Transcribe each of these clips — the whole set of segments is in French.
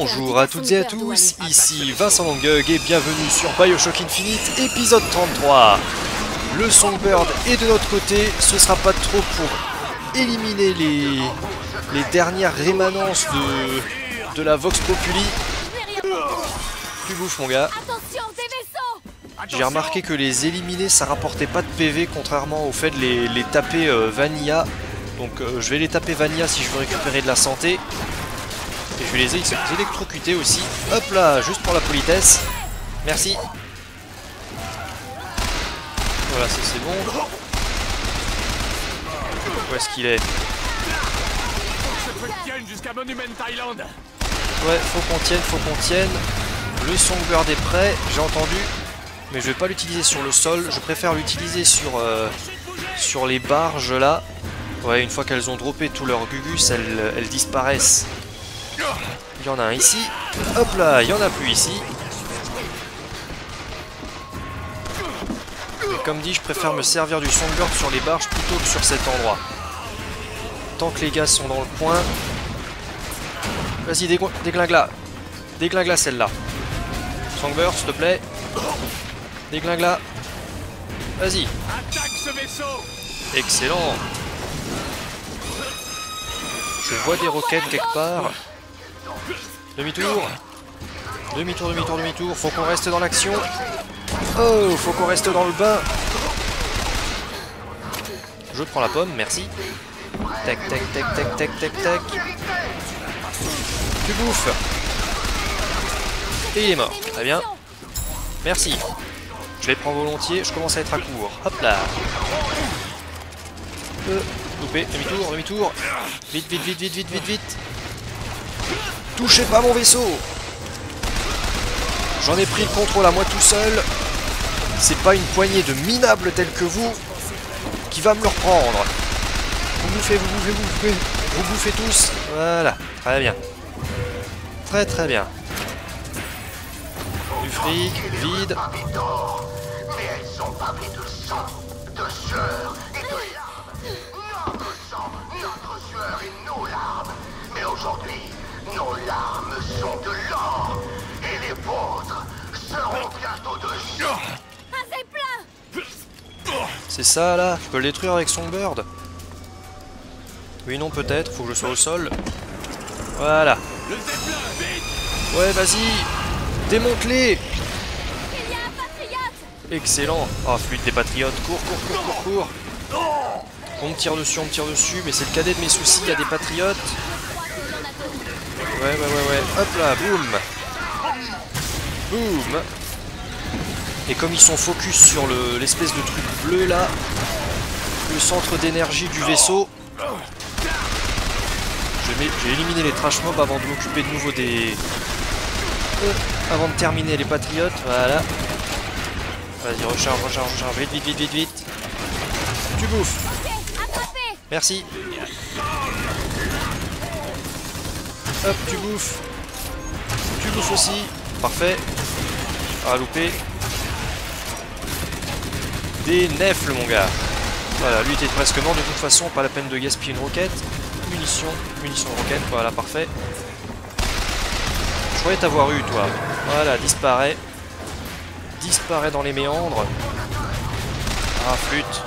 Bonjour à toutes et à tous, ici Vincent Langug et bienvenue sur Bioshock Infinite, épisode 33. Le Songbird est de notre côté, ce sera pas trop pour éliminer les, dernières rémanences de, la Vox Populi. Tu bouffes mon gars. J'ai remarqué que les éliminer ça rapportait pas de PV contrairement au fait de les, les taper euh, Vanilla. Donc euh, je vais les taper Vanilla si je veux récupérer de la santé. Et je les électrocuter aussi. Hop là, juste pour la politesse. Merci. Voilà, ça c'est bon. Où est-ce qu'il est, Ouais, faut qu'on tienne, faut qu'on tienne. Le Songbird est prêt, j'ai entendu. Mais je vais pas l'utiliser sur le sol, je préfère l'utiliser sur, euh, sur les barges là. Ouais, une fois qu'elles ont droppé tout leur gugus, elles disparaissent. Il y en a un ici. Hop là, il y en a plus ici. Et comme dit, je préfère me servir du Songbird sur les barges plutôt que sur cet endroit. Tant que les gars sont dans le coin. Vas-y, déglingue là. Déglingue là celle-là. Songbird, s'il te plaît. Déglingue là. Vas-y. Excellent. Je vois des roquettes quelque part. Demi-tour. Demi-tour, demi-tour, demi-tour. Faut qu'on reste dans l'action. Oh, faut qu'on reste dans le bain. Je prends la pomme, merci. Tac, tac, tac, tac, tac, tac, tac. Tu bouffes. Et il est mort. Très bien. Merci. Je les prends volontiers. Je commence à être à court. Hop là. Euh, loupé. Demi-tour, demi-tour. Vite, vite, vite, vite, vite, vite, vite. Touchez pas mon vaisseau J'en ai pris le contrôle à moi tout seul. C'est pas une poignée de minables tels que vous qui va me le reprendre. Vous bouffez, vous bouffez, vous bouffez. Vous bouffez tous. Voilà. Très bien. Très très bien. Du fric, vide. Mais elles sont de sang, de sueur et de C'est ça là Je peux le détruire avec son bird Oui, non, peut-être. Faut que je sois au sol. Voilà. Ouais, vas-y Démonte-les Excellent Oh, fuite des patriotes. Cours, cours, cours, cours, cours On me tire dessus, on me tire dessus, mais c'est le cadet de mes soucis, il y a des patriotes. Ouais, ouais, ouais, ouais. Hop là, boum. Boum. Et comme ils sont focus sur l'espèce de truc bleu là, le centre d'énergie du vaisseau, j'ai éliminé les trash mobs avant de m'occuper de nouveau des... Euh, avant de terminer les patriotes, voilà. Vas-y, recharge, recharge, recharge, vite, vite, vite, vite, vite. Tu bouffes. Merci. Hop, tu bouffes. Tu bouffes aussi. Parfait. Ah, loupé. Des mon gars. Voilà, lui était presque mort de toute façon. Pas la peine de gaspiller une roquette. Munitions, munitions de roquette. Voilà, parfait. Je croyais t'avoir eu, toi. Voilà, disparaît. Disparaît dans les méandres. Ah, flûte.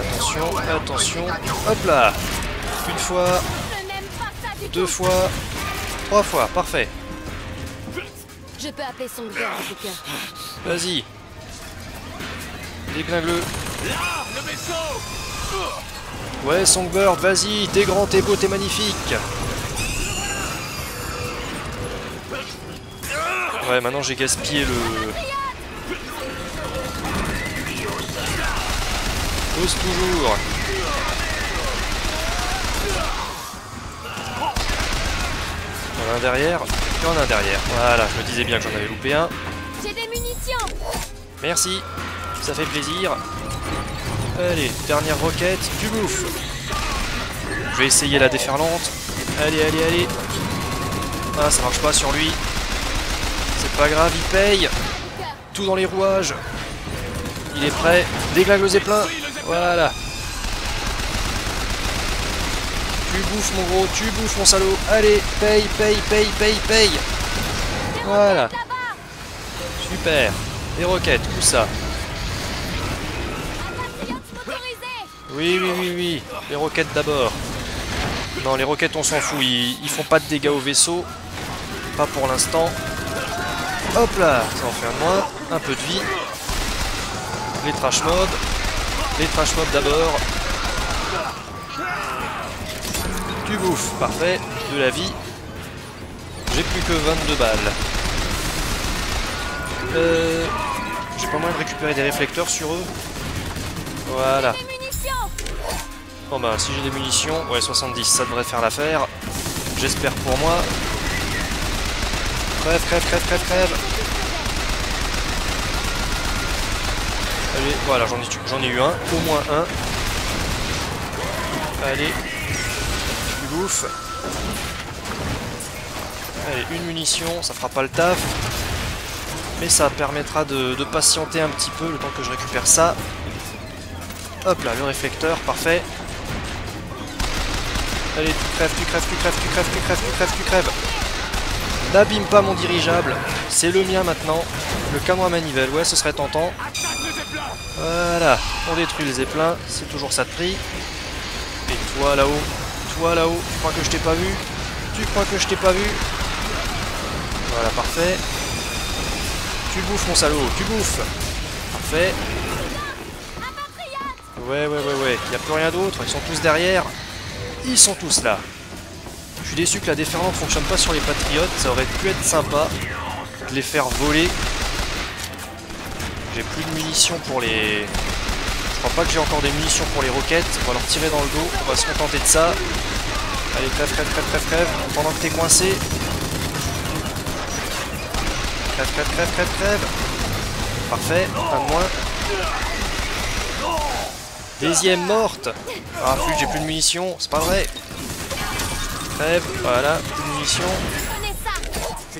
Attention, attention. Hop là une fois, deux fois, trois fois, parfait. Je peux appeler son Vas-y. Déglingue-le. Ouais, Songbird, vas-y, t'es grand, t'es beau, t'es magnifique. Ouais, maintenant j'ai gaspillé le... Ose toujours. Un derrière. Y en a un derrière. Voilà, je me disais bien que j'en avais loupé un. J'ai des munitions. Merci. Ça fait plaisir. Allez, dernière roquette. Du bouffe. Je vais essayer la déferlante. Allez, allez, allez. Ah, ça marche pas sur lui. C'est pas grave, il paye. Tout dans les rouages. Il est prêt. Déglingue le zeppelin. Voilà. Tu bouffes mon gros, tu bouffes mon salaud. Allez, paye, paye, paye, paye, paye. Voilà. Super. Les roquettes, où ça Oui, oui, oui, oui. Les roquettes d'abord. Non, les roquettes, on s'en fout. Ils, ils font pas de dégâts au vaisseau. Pas pour l'instant. Hop là, ça en fait un moins. Un peu de vie. Les trash mobs. Les trash mobs d'abord. Tu bouffes, parfait. De la vie. J'ai plus que 22 balles. Euh, J'ai pas moyen de récupérer des réflecteurs sur eux. Voilà. Bon bah si j'ai des munitions, ouais 70 ça devrait faire l'affaire. J'espère pour moi. Crève, crève, crève, crève, crève. Allez, voilà, j'en ai, ai eu un, au moins un. Allez, Allez, une munition, ça fera pas le taf. Mais ça permettra de, patienter un petit peu le temps que je récupère ça. Hop là, le réflecteur, parfait. Allez, tu crèves, tu crèves, tu crèves, tu crèves, tu crèves, tu crèves, tu crèves. N'abîme pas mon dirigeable. C'est le mien maintenant. Le canon à manivelle, ouais, ce serait tentant. Voilà, on détruit les zeppelins, c'est toujours ça de prix. Et toi là-haut, toi là-haut, tu crois que je t'ai pas vu? Tu crois que je t'ai pas vu? Voilà, parfait. Tu bouffes mon salaud, tu bouffes. Parfait. Ouais, ouais, ouais, ouais, y a plus rien d'autre, ils sont tous derrière. Ils sont tous là. Je suis déçu que la déferlante fonctionne pas sur les patriotes, ça aurait pu être sympa de les faire voler. J'ai plus de munitions pour les... Crois pas que j'ai encore des munitions pour les roquettes, on va leur tirer dans le dos, on va se contenter de ça. Allez, crève, crève, crève, crève, crève, pendant que t'es coincé. Crève, crève, crève, crève, crève. Parfait, un de moins. Deuxième morte Ah plus j'ai plus de munitions, c'est pas vrai Crève, voilà, plus de munitions.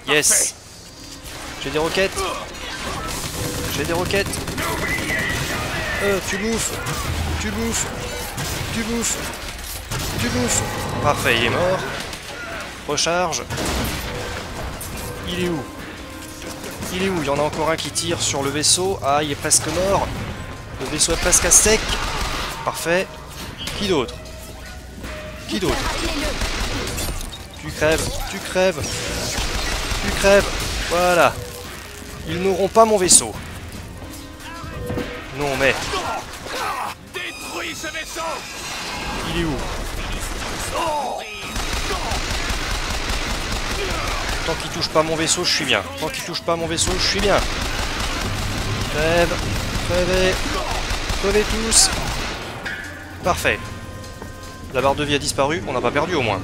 Yes J'ai des roquettes J'ai des roquettes Euh, tu bouffes Tu bouffes Tu bouffes Tu bouffes Parfait, il est mort. Recharge. Il est où? Il est où? Il y en a encore un qui tire sur le vaisseau. Ah, il est presque mort. Le vaisseau est presque à sec. Parfait. Qui d'autre? Qui d'autre? Tu crèves, tu crèves, tu crèves. Voilà. Ils n'auront pas mon vaisseau. Non mais, Détruis ce vaisseau il est où? Tant qu'il touche pas mon vaisseau, je suis bien. Tant qu'il touche pas mon vaisseau, je suis bien. Crève, crevez, crevez tous. Parfait. La barre de vie a disparu, on n'a pas perdu au moins.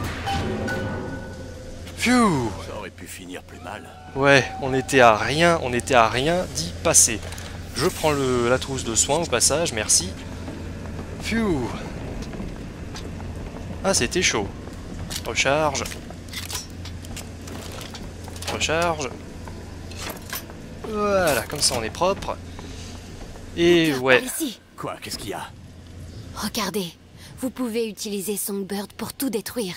Phew Ça aurait pu finir plus mal. Ouais, on était à rien, on était à rien d'y passer. Je prends le, la trousse de soins au passage, merci. Phew. Ah, c'était chaud. Recharge. Recharge. Voilà, comme ça on est propre. Et ouais, Quoi Qu'est-ce qu'il y a? Regardez, vous pouvez utiliser Songbird pour tout détruire.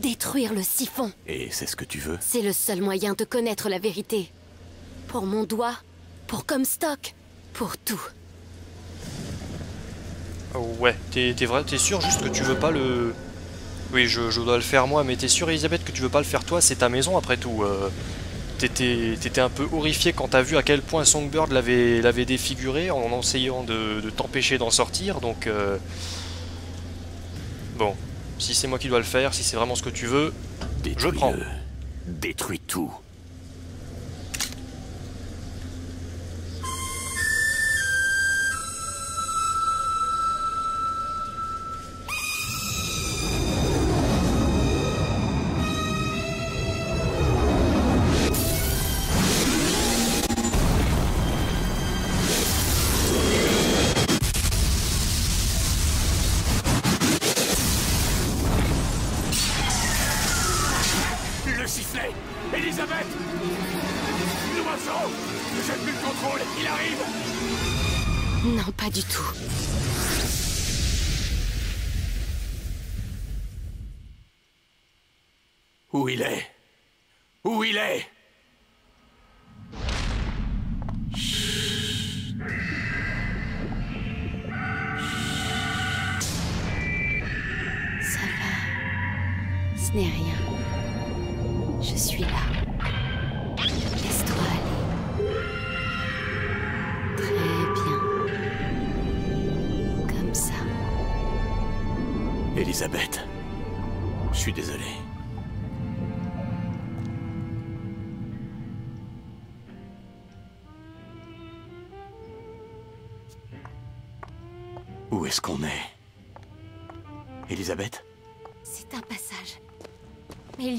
Détruire le siphon. Et c'est ce que tu veux? C'est le seul moyen de connaître la vérité. Pour mon doigt, pour Comstock, pour tout. Oh, ouais, t'es t'es vrai, t'es sûr juste que tu veux pas le... Oui, je, je dois le faire moi, mais t'es sûr Elisabeth que tu veux pas le faire toi C'est ta maison après tout. euh. T'étais t'étais un peu horrifié quand t'as vu à quel point Songbird l'avait l'avait défiguré en essayant de, de t'empêcher d'en sortir, donc... euh, Bon, si c'est moi qui dois le faire, si c'est vraiment ce que tu veux, Détruis-le. prends. Détruis tout.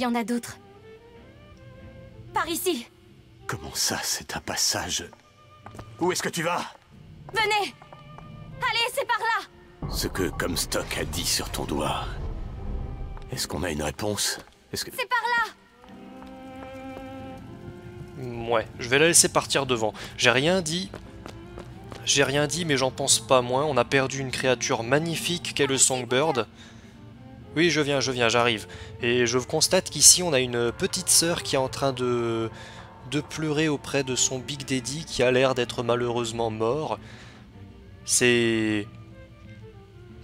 Y en a d'autres. Par ici. Comment ça, c'est un passage? Où est-ce que tu vas? Venez Allez, c'est par là Ce que Comstock a dit sur ton doigt. Est-ce qu'on a une réponse? Est-ce que... C'est par là Ouais, je vais la laisser partir devant. J'ai rien dit. J'ai rien dit, mais j'en pense pas moins. On a perdu une créature magnifique qu'est le Songbird. Oui, je viens, je viens, j'arrive. Et je constate qu'ici, on a une petite sœur qui est en train de de pleurer auprès de son Big Daddy qui a l'air d'être malheureusement mort. C'est...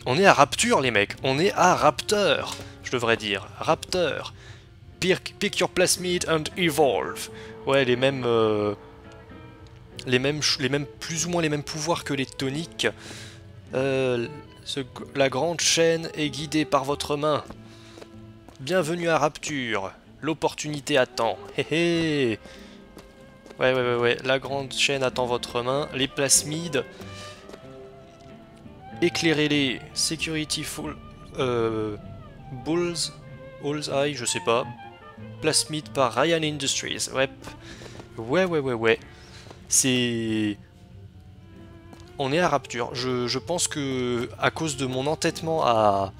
On est à Rapture, les mecs. On est à Raptor, je devrais dire. Raptor. Pick, your plasmid and evolve. Ouais, les mêmes... euh, les mêmes, les mêmes, plus ou moins les mêmes pouvoirs que les toniques. Euh, la grande chaîne est guidée par votre main. Bienvenue à Rapture. L'opportunité attend. Hé hé. Ouais, ouais, ouais, ouais. La grande chaîne attend votre main. Les plasmides. Éclairez-les. Security full. Euh, Bulls. Bullseye, je sais pas. Plasmide par Ryan Industries. Ouais. Ouais, ouais, ouais, ouais. C'est. On est à Rapture. Je, pense que, à cause de mon entêtement à.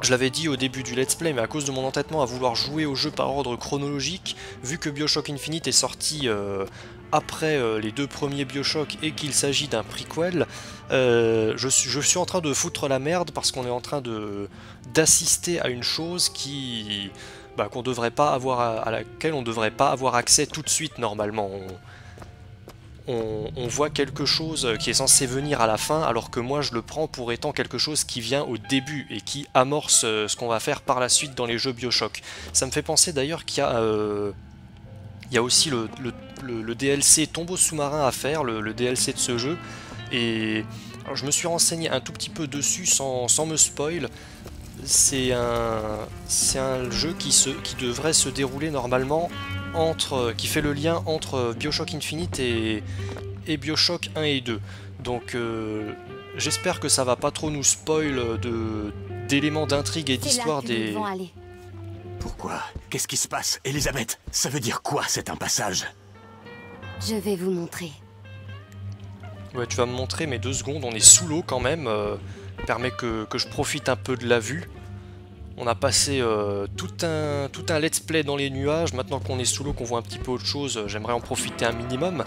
Je l'avais dit au début du let's play, mais à cause de mon entêtement à vouloir jouer au jeu par ordre chronologique, vu que Bioshock Infinite est sorti euh, après euh, les deux premiers Bioshock et qu'il s'agit d'un prequel, euh, je, suis, en train de foutre la merde parce qu'on est en train d'assister à une chose qui bah, qu'on devrait pas avoir à, laquelle on devrait pas avoir accès tout de suite normalement. On, voit quelque chose qui est censé venir à la fin, alors que moi je le prends pour étant quelque chose qui vient au début et qui amorce euh, ce qu'on va faire par la suite dans les jeux Bioshock. Ça me fait penser d'ailleurs qu'il y a, euh, aussi le, DLC Tombeau sous-marin à faire, le, DLC de ce jeu, et je me suis renseigné un tout petit peu dessus sans, me spoil. C'est un, jeu qui devrait se dérouler normalement entre, qui fait le lien entre Bioshock Infinite et, et Bioshock 1 et 2. Donc euh, j'espère que ça va pas trop nous spoil de d'éléments d'intrigue et d'histoire des. Pourquoi? Qu'est-ce qui se passe Elisabeth? Ça veut dire quoi, c'est un passage Je vais vous montrer. Ouais, tu vas me montrer, mais deux secondes, on est sous l'eau quand même. euh, permet que, que je profite un peu de la vue. On a passé euh, tout, un, let's play dans les nuages. Maintenant qu'on est sous l'eau, qu'on voit un petit peu autre chose, euh, j'aimerais en profiter un minimum.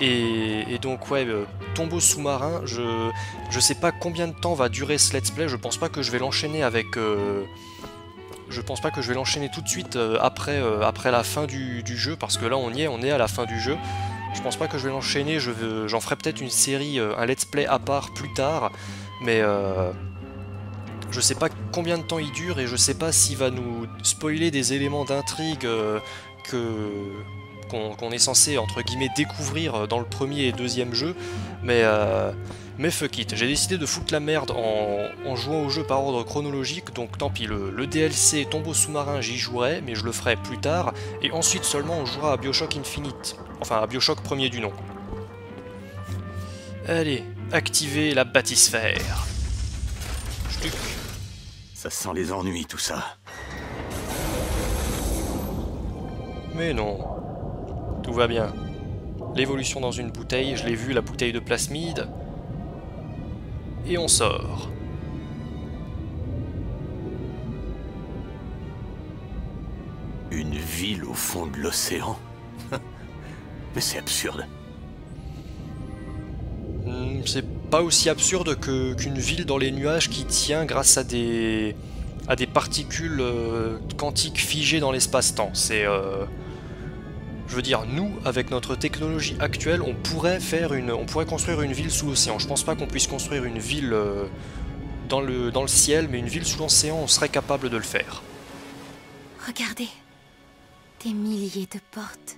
Et, donc, ouais, euh, tombeau sous-marin, je, je sais pas combien de temps va durer ce let's play. Je pense pas que je vais l'enchaîner avec. je pense pas que je vais l'enchaîner tout de suite après, la fin du, jeu, parce que là on y est, on est à la fin du jeu. Je pense pas que je vais l'enchaîner, j'en ferai peut-être une série, un let's play à part plus tard, mais je sais pas combien de temps il dure et je sais pas s'il va nous spoiler des éléments d'intrigue euh, que qu'on est censé entre guillemets découvrir euh, dans le premier et deuxième jeu, mais euh, mais fuck it, j'ai décidé de foutre la merde en, en jouant au jeu par ordre chronologique, donc tant pis, le, le DLC Tombeau sous-marin j'y jouerai, mais je le ferai plus tard, et ensuite seulement on jouera à Bioshock Infinite, enfin à Bioshock premier du nom. Allez, activez la. Chtuc. Ça sent les ennuis, tout ça. Mais non, tout va bien. L'évolution dans une bouteille, je l'ai vu, la bouteille de plasmide. Et on sort. Une ville au fond de l'océan Mais c'est absurde. Pas aussi absurde qu'une ville dans les nuages qui tient grâce à des à des particules euh, quantiques figées dans l'espace-temps. C'est... Euh, je veux dire, nous, avec notre technologie actuelle, on pourrait faire une, on pourrait construire une ville sous l'océan. Je pense pas qu'on puisse construire une ville euh, dans, le, dans le ciel, mais une ville sous l'océan, on serait capable de le faire. Regardez, des milliers de portes.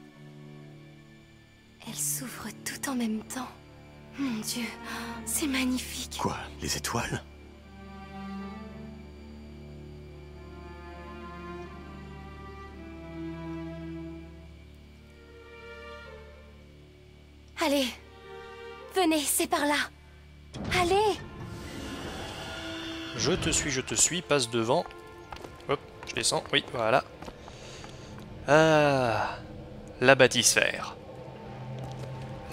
Elles s'ouvrent tout en même temps. Mon Dieu, c'est magnifique. Quoi Les étoiles? Allez, venez, c'est par là. Allez Je te suis, je te suis, passe devant. Hop, je descends, oui, voilà. Ah, la bâtisphère.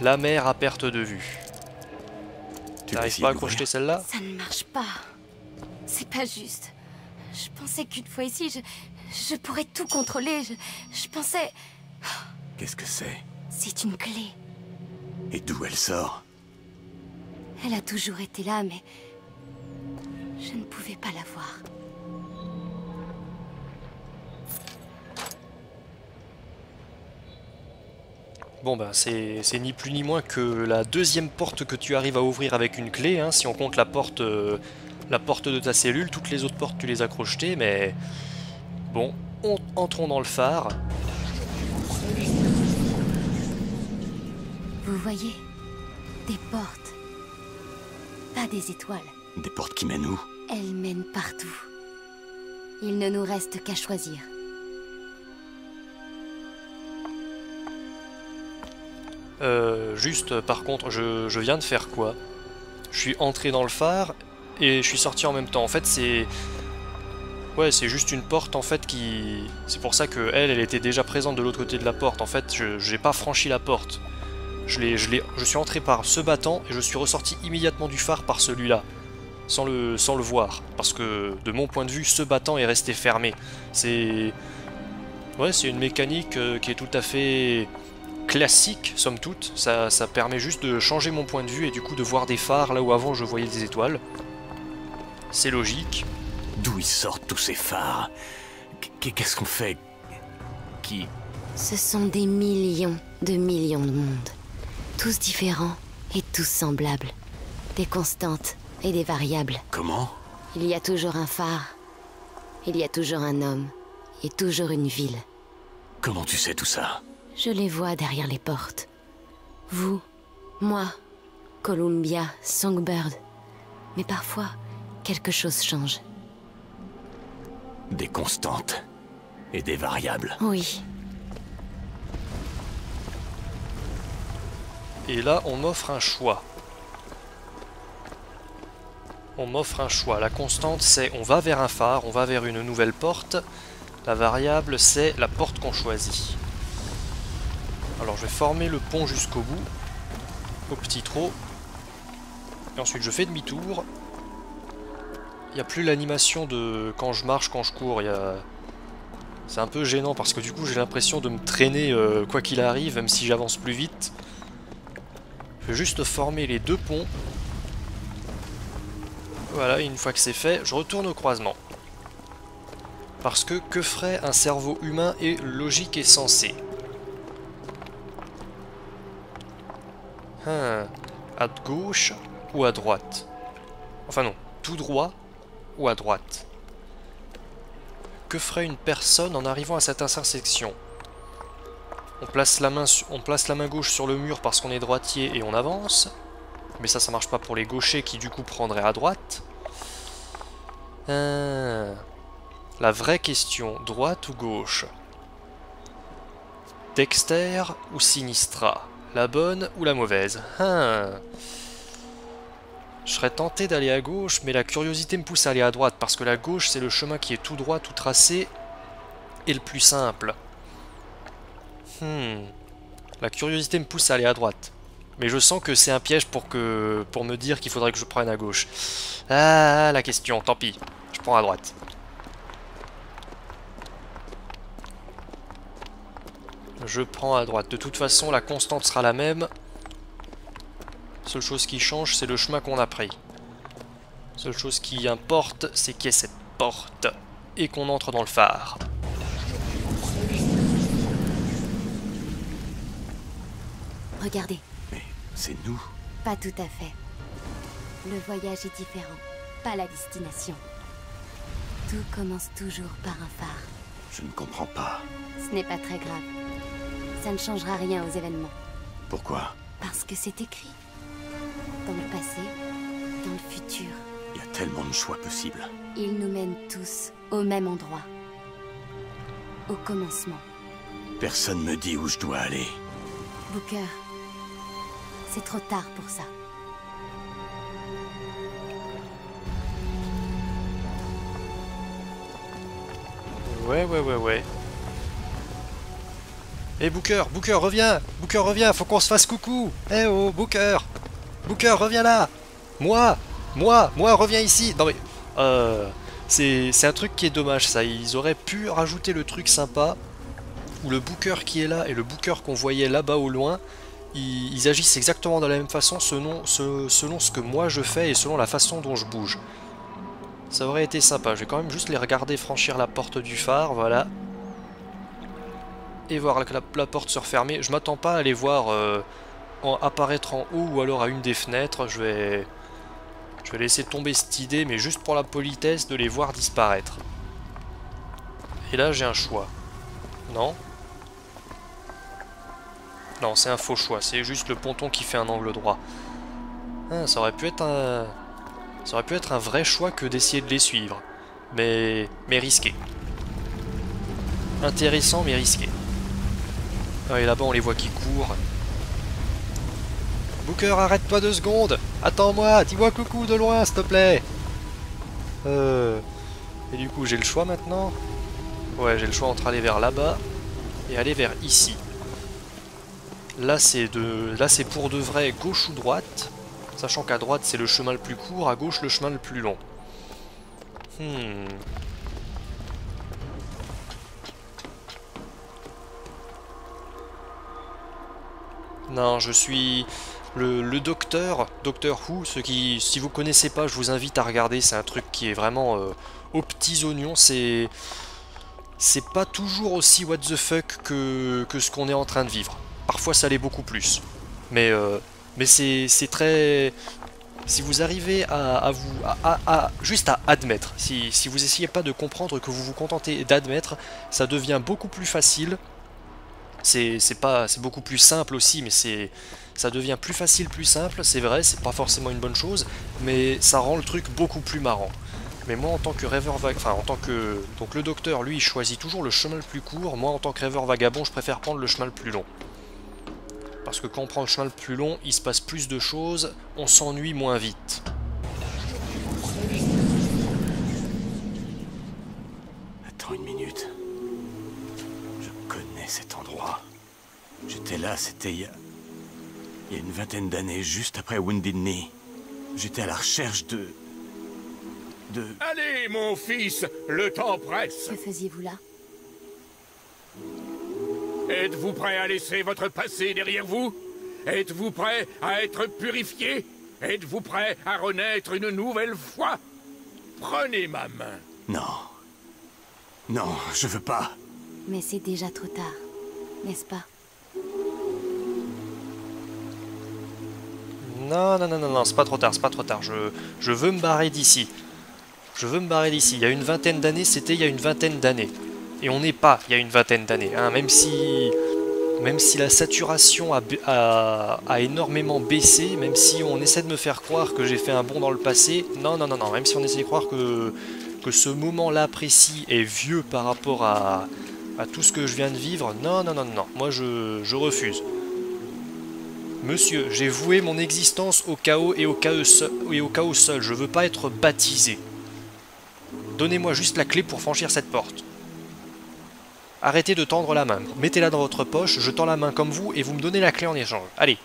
La mer à perte de vue. Tu n'arrives pas à crocheter celle-là? Ça ne marche pas. C'est pas juste. Je pensais qu'une fois ici, je, je pourrais tout contrôler. Je, je pensais... Qu'est-ce que c'est? C'est une clé. Et d'où elle sort? Elle a toujours été là, mais... Je ne pouvais pas la voir. Bon ben c'est ni plus ni moins que la deuxième porte que tu arrives à ouvrir avec une clé, hein, si on compte la porte, euh, la porte de ta cellule, toutes les autres portes tu les as crochetées, mais... Bon, entrons dans le phare. Vous voyez Des portes. Pas des étoiles. Des portes qui mènent où? Elles mènent partout. Il ne nous reste qu'à choisir. Euh, juste, par contre, je, viens de faire quoi? Je suis entré dans le phare et je suis sorti en même temps. En fait, c'est... Ouais, c'est juste une porte, en fait, qui... C'est pour ça que elle, elle était déjà présente de l'autre côté de la porte. En fait, je n'ai pas franchi la porte. Je, je, je suis entré par ce battant et je suis ressorti immédiatement du phare par celui-là, sans le, sans le voir. Parce que, de mon point de vue, ce battant est resté fermé. C'est... Ouais, c'est une mécanique euh, qui est tout à fait classique, somme toute. Ça, ça permet juste de changer mon point de vue et du coup de voir des phares là où avant je voyais des étoiles. C'est logique. D'où ils sortent tous ces phares? Qu'est-ce qu'on fait? Qui? Ce sont des millions de millions de mondes. Tous différents et tous semblables. Des constantes et des variables. Comment? Il y a toujours un phare. Il y a toujours un homme. Et toujours une ville. Comment tu sais tout ça? Je les vois derrière les portes. Vous, moi, Columbia, Songbird. Mais parfois, quelque chose change. Des constantes et des variables. Oui. Et là, on m'offre un choix. On m'offre un choix. La constante, c'est on va vers un phare, on va vers une nouvelle porte. La variable, c'est la porte qu'on choisit. Alors, je vais former le pont jusqu'au bout. Au petit trot. Et ensuite, je fais demi-tour. Il n'y a plus l'animation de quand je marche, quand je cours. C'est un peu gênant parce que du coup, j'ai l'impression de me traîner euh, quoi qu'il arrive, même si j'avance plus vite. Je vais juste former les deux ponts. Voilà, une fois que c'est fait, je retourne au croisement. Parce que que ferait un cerveau humain et logique et sensé? Hein, À gauche ou à droite? Enfin non, tout droit ou à droite. Que ferait une personne en arrivant à cette intersection? On place, la main, gauche sur le mur parce qu'on est droitier et on avance. Mais ça, ça marche pas pour les gauchers qui du coup prendraient à droite. Euh, la vraie question, droite ou gauche? Dexter ou Sinistra? La bonne ou la mauvaise? Hein. Je serais tenté d'aller à gauche, mais la curiosité me pousse à aller à droite, parce que la gauche, c'est le chemin qui est tout droit, tout tracé, et le plus simple. Hmm. La curiosité me pousse à aller à droite. Mais je sens que c'est un piège pour, que, pour me dire qu'il faudrait que je prenne à gauche. Ah, la question, tant pis. Je prends à droite. Je prends à droite. De toute façon, la constante sera la même. Seule chose qui change, c'est le chemin qu'on a pris. Seule chose qui importe, c'est qu'il y ait cette porte. et qu'on entre dans le phare. Regardez. Mais c'est nous Pas tout à fait. Le voyage est différent, pas la destination. Tout commence toujours par un phare. Je ne comprends pas. Ce n'est pas très grave. Ça ne changera rien aux événements. Pourquoi? Parce que c'est écrit. Dans le passé, dans le futur. Il y a tellement de choix possibles. Ils nous mènent tous au même endroit. Au commencement. Personne me dit où je dois aller. Booker, c'est trop tard pour ça. Ouais, ouais, ouais, ouais. Eh Booker, Booker, reviens Booker, reviens, faut qu'on se fasse coucou Eh oh, Booker Booker, reviens là Moi Moi Moi, reviens ici Non mais... Euh... C'est un truc qui est dommage, ça. Ils auraient pu rajouter le truc sympa, où le Booker qui est là et le Booker qu'on voyait là-bas au loin, ils, agissent exactement de la même façon selon ce que moi je fais et selon la façon dont je bouge. Ça aurait été sympa. Je vais quand même juste les regarder franchir la porte du phare, voilà. Et voir la, porte se refermer. Je m'attends pas à les voir euh, apparaître en haut ou alors à une des fenêtres. Je vais, je vais laisser tomber cette idée, mais juste pour la politesse de les voir disparaître. Et là, j'ai un choix. Non Non, c'est un faux choix. C'est juste le ponton qui fait un angle droit. Ah, ça aurait pu être un... Ça aurait pu être un vrai choix que d'essayer de les suivre. Mais... mais risqué. Intéressant, mais risqué. Ah, et là-bas, on les voit qui courent. Booker, arrête-toi deux secondes Attends-moi, dis-moi coucou de loin, s'il te plaît Euh... Et du coup, j'ai le choix maintenant Ouais, j'ai le choix entre aller vers là-bas et aller vers ici. Là, c'est de... Là, c'est pour de vrai gauche ou droite Sachant qu'à droite c'est le chemin le plus court, à gauche le chemin le plus long. Hmm. Non, je suis le, docteur, Docteur Who, ce qui, si vous connaissez pas, je vous invite à regarder, c'est un truc qui est vraiment euh, aux petits oignons, c'est... C'est pas toujours aussi what the fuck que, que ce qu'on est en train de vivre. Parfois ça l'est beaucoup plus. Mais, euh, mais c'est très... Si vous arrivez à, vous... À- juste à admettre, si, si vous essayez pas de comprendre que vous vous contentez d'admettre, ça devient beaucoup plus facile. C'est pas c'est beaucoup plus simple aussi, mais c'est ça devient plus facile, plus simple. C'est vrai, c'est pas forcément une bonne chose, mais ça rend le truc beaucoup plus marrant. Mais moi, en tant que rêveur vag... enfin en tant que donc le docteur, lui, choisit toujours le chemin le plus court. Moi, en tant que rêveur vagabond, je préfère prendre le chemin le plus long. Parce que quand on prend le chemin le plus long, il se passe plus de choses, on s'ennuie moins vite. Attends une minute. Je connais cet endroit. J'étais là, c'était il y a... Il y a une vingtaine d'années, juste après Wounded Knee. J'étais à la recherche de... De... Allez, mon fils, le temps presse. Que faisiez-vous là? Êtes-vous prêt à laisser votre passé derrière vous? Êtes-vous prêt à être purifié? Êtes-vous prêt à renaître une nouvelle fois? Prenez ma main. Non. Non, je veux pas. Mais c'est déjà trop tard, n'est-ce pas? Non, non, non, non, non, c'est pas trop tard, c'est pas trop tard. Je, je veux me barrer d'ici. Je veux me barrer d'ici. Il y a une vingtaine d'années, c'était il y a une vingtaine d'années. Et on n'est pas il y a une vingtaine d'années. hein, Même si. Même si la saturation a, a- a énormément baissé, même si on essaie de me faire croire que j'ai fait un bond dans le passé, non, non, non, non, même si on essaie de croire que, que ce moment-là précis est vieux par rapport à, à tout ce que je viens de vivre, non, non, non, non, moi je, je refuse. Monsieur, j'ai voué mon existence au chaos et au chaos, seul, et au chaos seul. Je veux pas être baptisé. Donnez-moi juste la clé pour franchir cette porte. Arrêtez de tendre la main. Mettez-la dans votre poche, je tends la main comme vous et vous me donnez la clé en échange. Allez.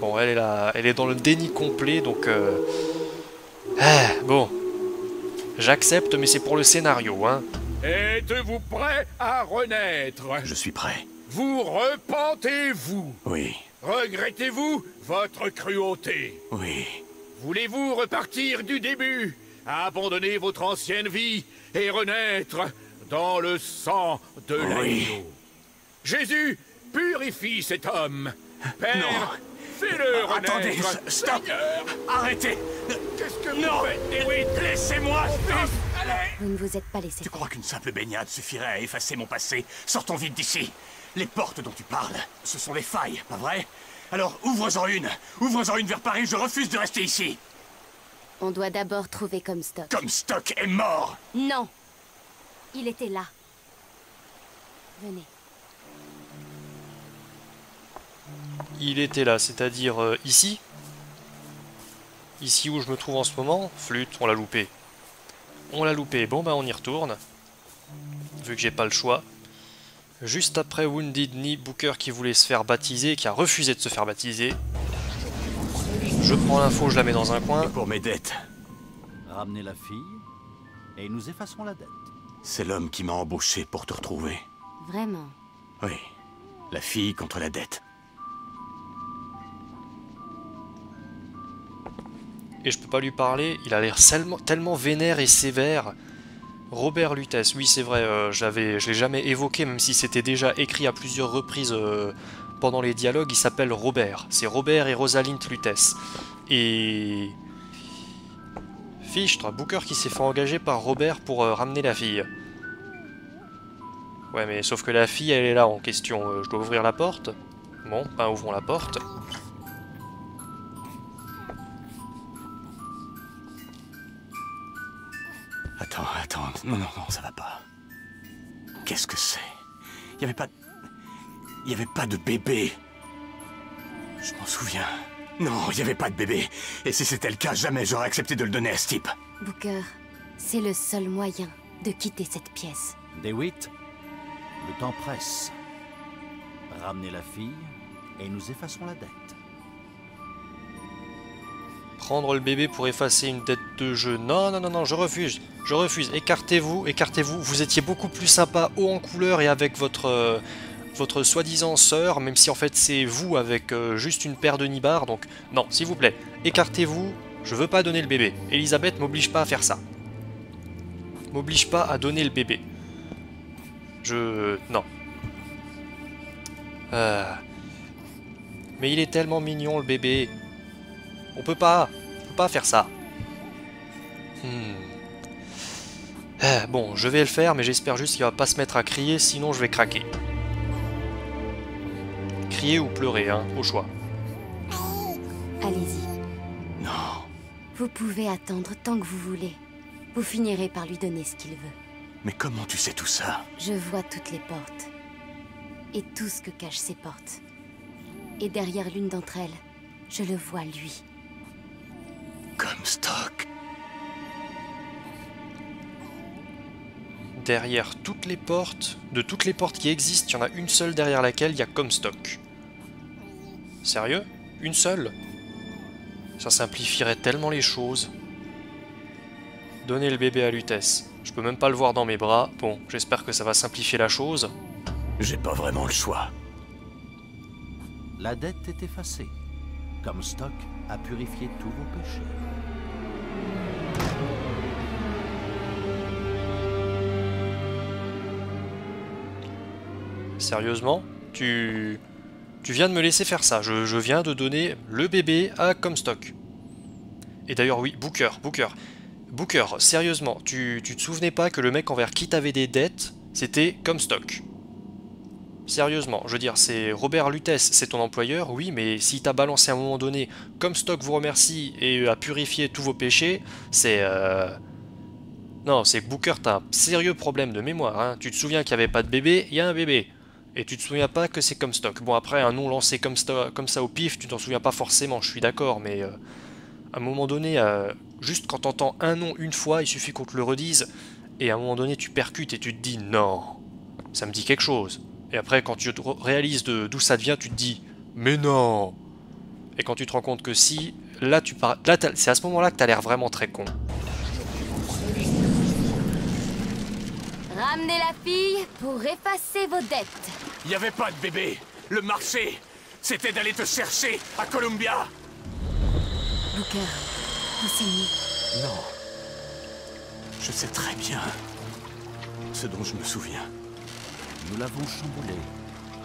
Bon, elle est là, elle est dans le déni complet, donc. euh, ah, bon. J'accepte, mais c'est pour le scénario, hein. Êtes-vous prêt à renaître? Je suis prêt. Vous repentez-vous? Oui, Regrettez-vous votre cruauté? Oui. Voulez-vous repartir du début abandonner votre ancienne vie et renaître dans le sang de Oui. l'agneau? Jésus, purifie cet homme. Père, Non. fais-le renaître. Attendez, stop. Seigneur, Arrêtez. Qu'est-ce que vous Non. faites, Dewitt Laissez-moi Stop, allez. Vous ne vous êtes pas laissé Tu crois qu'une simple baignade suffirait à effacer mon passé? Sortons vite d'ici Les portes dont tu parles, ce sont des failles, pas vrai? Alors ouvre-en une Ouvre-en une vers Paris, je refuse de rester ici On doit d'abord trouver Comstock. Comme Stock est mort Non Il était là. Venez. Il était là, c'est-à-dire euh, ici? Ici où je me trouve en ce moment? Flûte, on l'a loupé. On l'a loupé, bon bah on y retourne. Vu que j'ai pas le choix. Juste après Wounded Knee, Booker qui voulait se faire baptiser, qui a refusé de se faire baptiser. Je prends l'info, je la mets dans un coin. Et pour mes dettes, Ramenez la fille et nous effacerons la dette. c'est l'homme qui m'a embauché pour te retrouver. Vraiment. Oui, la fille contre la dette. et je peux pas lui parler. Il a l'air tellement, tellement vénère et sévère. Robert Lutèce, oui c'est vrai, euh, j'avais, je l'ai jamais évoqué, même si c'était déjà écrit à plusieurs reprises euh, pendant les dialogues. Il s'appelle Robert. C'est Robert et Rosalind Lutèce. Et Fichtre, Booker qui s'est fait engager par Robert pour euh, ramener la fille. Ouais, mais sauf que la fille, elle est là en question. Je dois ouvrir la porte. Bon, ben ouvrons la porte. Attends, attends, non, non, non, ça va pas. Qu'est-ce que c'est? Il y avait pas... Il y avait pas de bébé. Je m'en souviens. Non, il y avait pas de bébé. Et si c'était le cas, jamais j'aurais accepté de le donner à ce type. Booker, c'est le seul moyen de quitter cette pièce. DeWitt, le temps presse. Ramenez la fille et nous effacerons la dette. Prendre le bébé pour effacer une dette de jeu. Non, non, non, non, je refuse. Je refuse. Écartez-vous, écartez-vous. Vous étiez beaucoup plus sympa, haut en couleur et avec votre, euh, votre soi-disant sœur, même si en fait c'est vous avec euh, juste une paire de nibards. Donc, non, s'il vous plaît, écartez-vous. Je veux pas donner le bébé. Elisabeth m'oblige pas à faire ça. M'oblige pas à donner le bébé. Je. Non. Euh. Mais il est tellement mignon le bébé. On peut pas, on peut pas faire ça. Hmm. Ah, bon, je vais le faire, mais j'espère juste qu'il va pas se mettre à crier, sinon je vais craquer. Crier ou pleurer, hein, au choix. Allez-y. Non. Vous pouvez attendre tant que vous voulez. Vous finirez par lui donner ce qu'il veut. Mais comment tu sais tout ça? Je vois toutes les portes. Et tout ce que cachent ces portes. Et derrière l'une d'entre elles, je le vois lui. Comme Stock. Derrière toutes les portes, de toutes les portes qui existent, il y en a une seule derrière laquelle il y a Comstock. Sérieux? Une seule? Ça simplifierait tellement les choses. Donner le bébé à Lutèce. Je peux même pas le voir dans mes bras. Bon, j'espère que ça va simplifier la chose. J'ai pas vraiment le choix. La dette est effacée. Comme Stock a purifié tous vos péchés. Sérieusement Tu... Tu viens de me laisser faire ça. Je, je viens de donner le bébé à Comstock. Et d'ailleurs, oui, Booker, Booker. Booker, sérieusement, tu, tu te souvenais pas que le mec envers qui t'avais des dettes, c'était Comstock Sérieusement, je veux dire, c'est Robert Lutèce, c'est ton employeur, oui, mais si t'as balancé à un moment donné, Comstock vous remercie et a purifié tous vos péchés, c'est... euh, Non, c'est que Booker, t'as un sérieux problème de mémoire. Hein. Tu te souviens qu'il n'y avait pas de bébé, il y a un bébé. Et tu te souviens pas que c'est Comstock. Bon, après, un nom lancé comme, comme ça au pif, tu t'en souviens pas forcément, je suis d'accord, mais euh, à un moment donné, euh, juste quand t'entends un nom une fois, il suffit qu'on te le redise, et à un moment donné, tu percutes et tu te dis non, ça me dit quelque chose. Et après, quand tu réalises de- d'où ça vient, tu te dis mais non. Et quand tu te rends compte que si, là, tu par... là, c'est à ce moment-là que t'as l'air vraiment très con. Ramenez la fille pour effacer vos dettes. Il y avait pas de bébé. Le marché, c'était d'aller te chercher à Columbia. Booker, vous saignez. Non. Je sais très bien ce dont je me souviens. Nous l'avons chamboulé.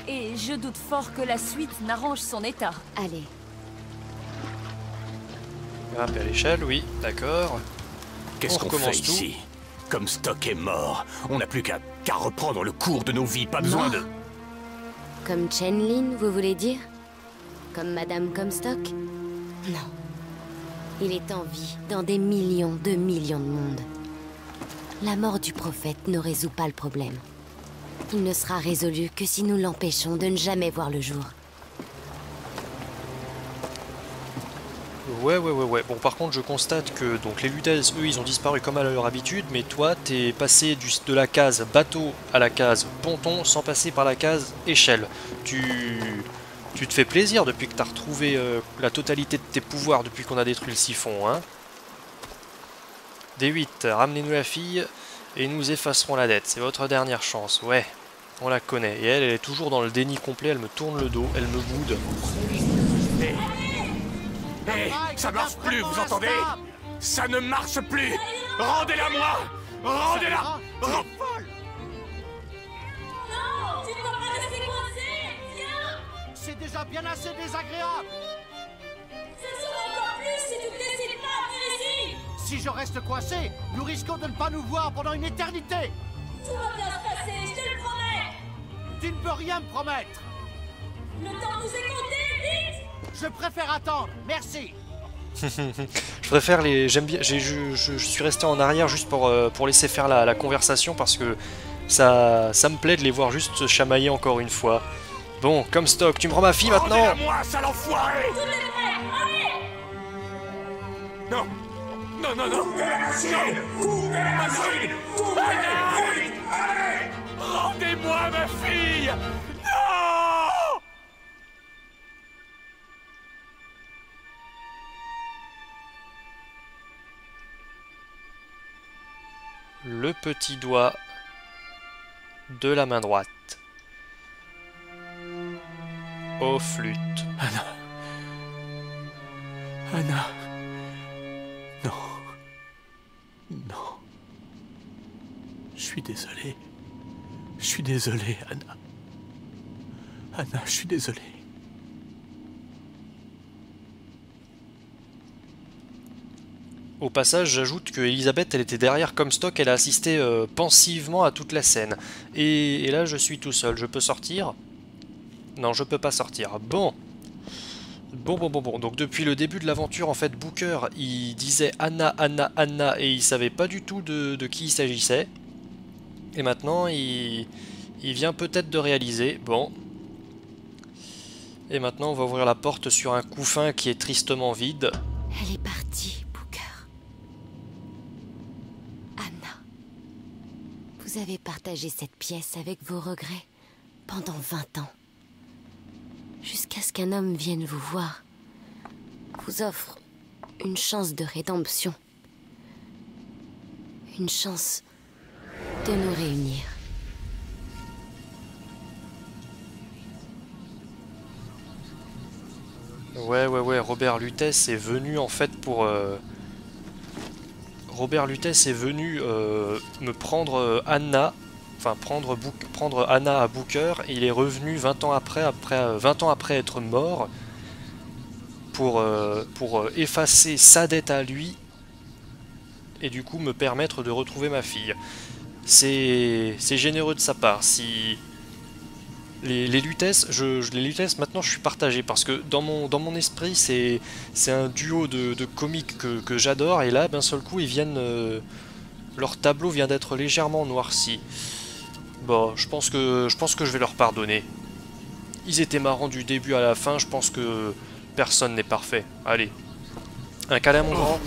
Et je doute fort que la suite n'arrange son état. Allez, Grimper à l'échelle, oui, d'accord. Qu'est-ce On qu'on fait tout. ici? Comme Stock est mort, on n'a plus qu'à qu'à reprendre le cours de nos vies. Pas besoin de... comme Chen Lin, vous voulez dire? Comme Madame Comstock? Non. Il est en vie dans des millions de millions de mondes. La mort du prophète ne résout pas le problème. Il ne sera résolu que si nous l'empêchons de ne jamais voir le jour. Ouais, ouais, ouais, ouais. Bon, par contre, je constate que donc les Lutèces, eux, ils ont disparu comme à leur habitude, mais toi, t'es passé de la case bateau à la case ponton sans passer par la case échelle. Tu, tu te fais plaisir depuis que t'as retrouvé euh, la totalité de tes pouvoirs depuis qu'on a détruit le siphon, hein. D8, ramenez-nous la fille et nous effacerons la dette. C'est votre dernière chance, ouais. On la connaît. Et elle, elle est toujours dans le déni complet, elle me tourne le dos, elle me boude. Hé Hé Ça marche plus, vous entendez? Ça ne marche plus. Rendez-la moi. Rendez-la. Ren- Non Tu ne vas pas rester coincé Viens. C'est déjà bien assez désagréable Si je reste coincé, nous risquons de ne pas nous voir pendant une éternité. Tout va bien se passer, je te le promets. Tu ne peux rien me promettre. Le temps nous est compté, vite. Je préfère attendre, merci. Je préfère les. J'aime bien. j'ai- Je, je- je suis resté en arrière juste pour, euh, pour laisser faire la, la conversation parce que ça, ça me plaît de les voir juste se chamailler encore une fois. Bon, comme stock, tu me rends ma fille maintenant. Rendez-la moi, sale enfoiré. Tout Non Non, non, non Non Ma fille Allez Rendez-moi ma fille Non le petit doigt de la main droite. Aux flûtes. Anna. Anna. Non. Non. Je suis désolé. Je suis désolé, Anna. Anna, je suis désolé. Au passage, j'ajoute que Elisabeth, elle était derrière Comstock, elle a assisté euh, pensivement à toute la scène. Et, et là, je suis tout seul. Je peux sortir? Non, je peux pas sortir. Bon. Bon, bon, bon, bon. Donc depuis le début de l'aventure, en fait, Booker, il disait Anna, Anna, Anna, et il savait pas du tout de, qui il s'agissait. Et maintenant, il, il vient peut-être de réaliser. Bon. Et maintenant, on va ouvrir la porte sur un couffin qui est tristement vide. Elle est partie, Booker. Anna. Vous avez partagé cette pièce avec vos regrets pendant 20 ans. Jusqu'à ce qu'un homme vienne vous voir, vous offre une chance de rédemption. Une chance de nous réunir. Ouais, ouais, ouais, Robert Lutèce est venu en fait pour... euh, Robert Lutèce est venu euh, me prendre euh, Anna, enfin prendre, Book- prendre Anna à Booker, il est revenu 20 ans après, après euh, 20 ans après être mort, pour, euh, pour euh, effacer sa dette à lui, et du coup me permettre de retrouver ma fille. C'est généreux de sa part. Si, les, les je, les maintenant je suis partagé parce que dans mon, dans mon esprit c'est un duo de, de comiques que, que j'adore et là d'un seul coup ils viennent euh, leur tableau vient d'être légèrement noirci. Bon, je pense que je pense que je vais leur pardonner. Ils étaient marrants du début à la fin, je pense que personne n'est parfait. Allez. Un câlin mon grand.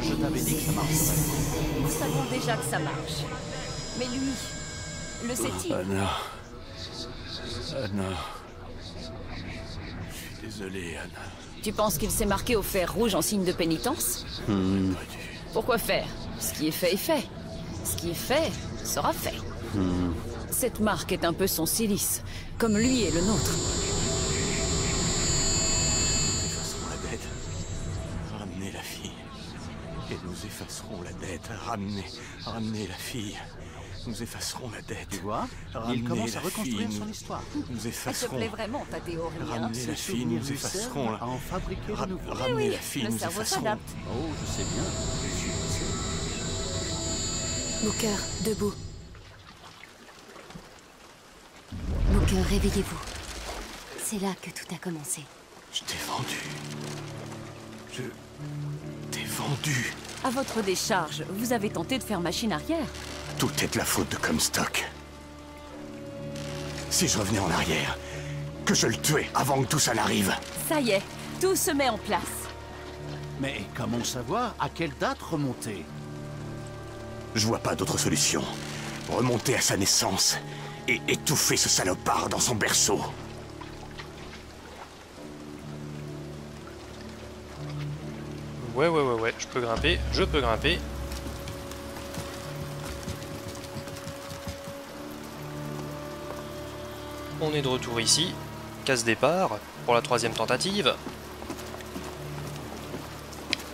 Je t'avais dit que ça marcherait. Nous savons déjà que ça marche. Mais lui, le sait-il? Anna. Anna. Je suis désolé, Anna. Tu penses qu'il s'est marqué au fer rouge en signe de pénitence? Hmm. Pourquoi faire? Ce qui est fait est fait. Ce qui est fait sera fait. Cette marque est un peu son silice, comme lui et le nôtre. Effaçons la dette. Ramenez la fille. Et nous effaçons Ramenez, ramenez la fille. Nous effacerons la dette. Tu vois Ramenez Il commence la à reconstruire fille, son nous- histoire. Nous Elle te effacerons. plaît vraiment, ta théorie, hein Ramenez la fille, nous effacerons. la- en fabriquer Ra- de nouveaux. Ramenez oui, la fille, le nous cerveau effacerons. s'adapte. Oh, je sais bien. Booker, debout. Booker, réveillez-vous. C'est là que tout a commencé. Je t'ai vendu. Je t'ai vendu. À votre décharge, vous avez tenté de faire machine arrière. Tout est de la faute de Comstock. Si je revenais en arrière, que je le tuais avant que tout ça n'arrive. Ça y est, tout se met en place. Mais comment savoir à quelle date remonter? Je vois pas d'autre solution. Remonter à sa naissance et étouffer ce salopard dans son berceau. Ouais, ouais, ouais, ouais, je peux grimper, je peux grimper. On est de retour ici. Casse départ pour la troisième tentative.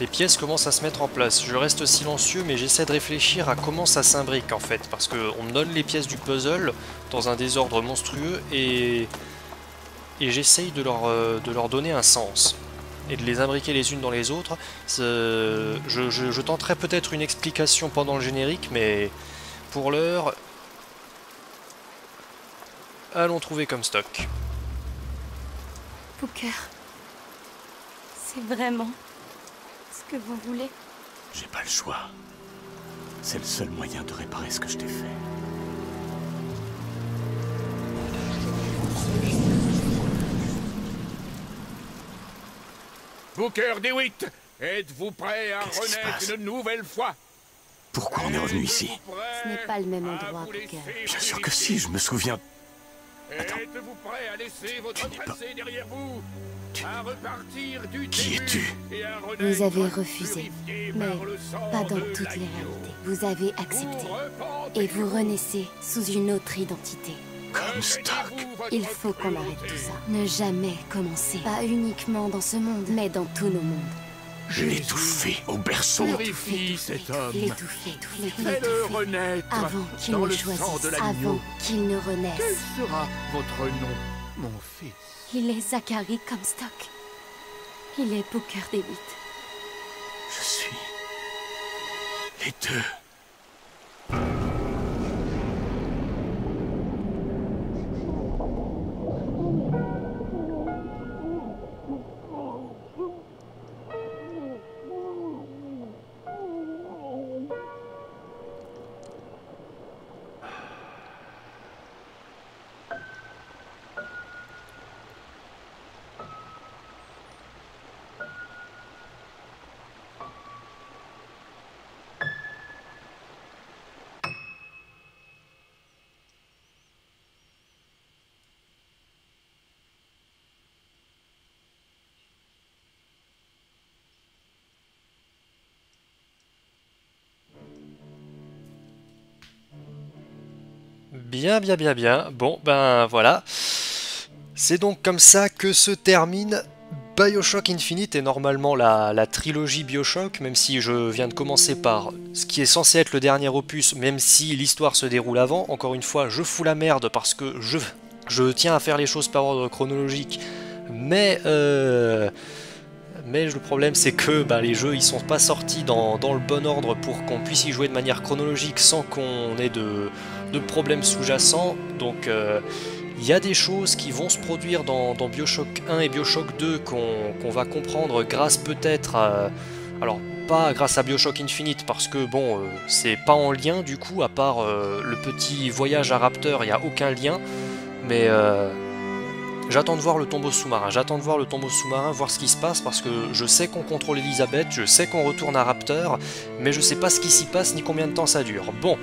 Les pièces commencent à se mettre en place. Je reste silencieux, mais j'essaie de réfléchir à comment ça s'imbrique en fait. Parce qu'on me donne les pièces du puzzle dans un désordre monstrueux et, et j'essaye de, leur, euh, donner un sens et de les imbriquer les unes dans les autres. Je, tenterai peut-être une explication pendant le générique, mais pour l'heure, allons trouver comme stock. Booker. C'est vraiment que vous voulez J'ai pas le choix. C'est le seul moyen de réparer ce que je t'ai fait. Booker DeWitt, êtes-vous prêt à renaître une nouvelle fois? Pourquoi on est revenu ici? Ce n'est pas le même endroit, Booker. Bien sûr que si, je me souviens. Attends. Êtes-vous prêt à laisser votre passé derrière vous? Qui es-tu Vous avez refusé, mais pas dans toutes les réalités. Vous avez accepté. Et vous renaissez sous une autre identité. Comstock. Il faut qu'on arrête tout ça. Ne jamais commencer. Pas uniquement dans ce monde, mais dans tous nos mondes. Je l'ai étouffé au berceau. Purifie cet homme. L'étouffer, Fais-le renaître Avant qu'il ne choisisse, avant qu'il ne Quel renaisse. sera votre nom, mon fils? Il est Zachary Comstock. Il est Booker DeWitt. Je suis. Les deux. Bien, bien, bien, bien. Bon, ben voilà. C'est donc comme ça que se termine Bioshock Infinite et normalement la, la trilogie Bioshock, même si je viens de commencer par ce qui est censé être le dernier opus, même si l'histoire se déroule avant. Encore une fois, je fous la merde parce que je, je tiens à faire les choses par ordre chronologique. Mais, euh, mais le problème c'est que bah, les jeux ils sont pas sortis dans, dans le bon ordre pour qu'on puisse y jouer de manière chronologique sans qu'on ait de, de problèmes sous-jacents. Donc euh, il y a des choses qui vont se produire dans, Bioshock 1 et Bioshock 2 qu'on va comprendre grâce peut-être à... Alors pas grâce à Bioshock Infinite parce que bon euh, c'est pas en lien du coup à part euh, le petit voyage à Raptor il n'y a aucun lien. Mais j'attends de voir le tombeau sous-marin. J'attends de voir le tombeau sous-marin voir ce qui se passe parce que je sais qu'on contrôle Elisabeth je sais qu'on retourne à Raptor mais je sais pas ce qui s'y passe ni combien de temps ça dure. Bon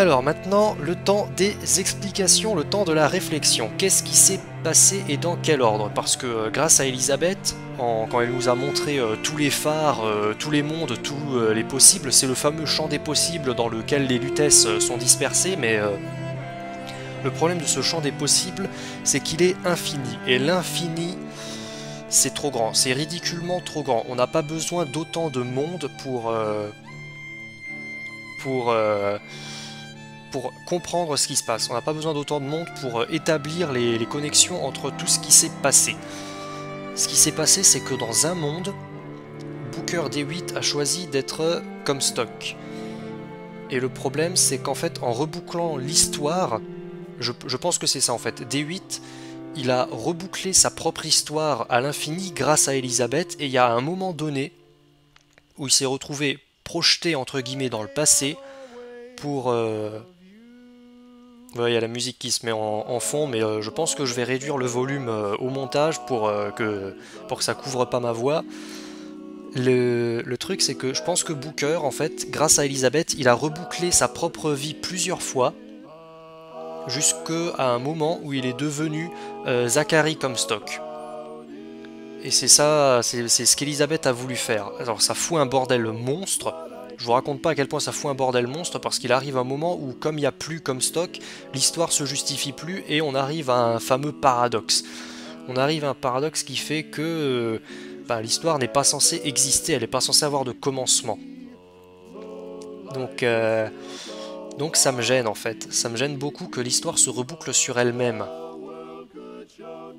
alors maintenant, le temps des explications, le temps de la réflexion. Qu'est-ce qui s'est passé et dans quel ordre? Parce que euh, grâce à Elisabeth, quand elle nous a montré euh, tous les phares, euh, tous les mondes, tous les possibles, c'est le fameux champ des possibles dans lequel les lutesses sont dispersées, mais le problème de ce champ des possibles, c'est qu'il est infini. Et l'infini, c'est trop grand, c'est ridiculement trop grand. On n'a pas besoin d'autant de mondes pour, pour, pour comprendre ce qui se passe. On n'a pas besoin d'autant de monde pour euh, établir les, connexions entre tout ce qui s'est passé. Ce qui s'est passé, c'est que dans un monde, Booker D8 a choisi d'être comme stock. Et le problème, c'est qu'en fait, en rebouclant l'histoire, je, je pense que c'est ça en fait, D8, il a rebouclé sa propre histoire à l'infini grâce à Elisabeth, et il y a un moment donné où il s'est retrouvé projeté entre guillemets dans le passé pour... euh, il y a la musique qui se met en, fond, mais euh, je pense que je vais réduire le volume euh, au montage pour, euh, que, pour que ça couvre pas ma voix. Le, le truc, c'est que je pense que Booker, en fait, grâce à Elisabeth, il a rebouclé sa propre vie plusieurs fois, jusqu'à un moment où il est devenu Zachary Comstock. Et c'est ça, c'est ce qu'Elisabeth a voulu faire. Alors ça fout un bordel monstre. Je vous raconte pas à quel point ça fout un bordel monstre parce qu'il arrive un moment où comme il n'y a plus Comstock, l'histoire se justifie plus et on arrive à un fameux paradoxe. On arrive à un paradoxe qui fait que euh, bah, l'histoire n'est pas censée exister, elle n'est pas censée avoir de commencement. Donc, euh, donc ça me gêne en fait. Ça me gêne beaucoup que l'histoire se reboucle sur elle-même.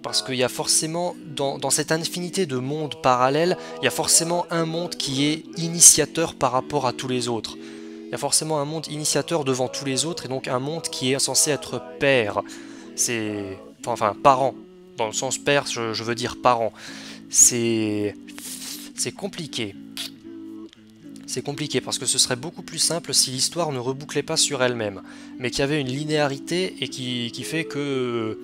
Parce qu'il y a forcément, dans, cette infinité de mondes parallèles, il y a forcément un monde qui est initiateur par rapport à tous les autres. Il y a forcément un monde initiateur devant tous les autres, et donc un monde qui est censé être père. C'est. Enfin, parent. Dans le sens père, je, veux dire parent. C'est. C'est compliqué. C'est compliqué parce que ce serait beaucoup plus simple si l'histoire ne rebouclait pas sur elle-même, mais qu'il y avait une linéarité et qui fait que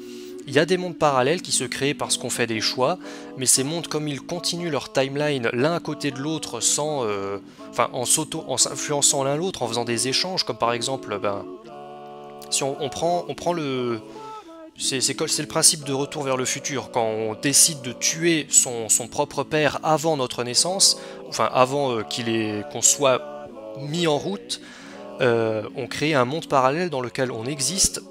il y a des mondes parallèles qui se créent parce qu'on fait des choix, mais ces mondes comme ils continuent leur timeline l'un à côté de l'autre sans, euh, en s'auto, en s'influençant l'un l'autre, en faisant des échanges, comme par exemple, ben, si on, prend, le, c'est le principe de retour vers le futur. Quand on décide de tuer son, propre père avant notre naissance, enfin avant euh, qu'il qu'on soit mis en route, euh, on crée un monde parallèle dans lequel on existe,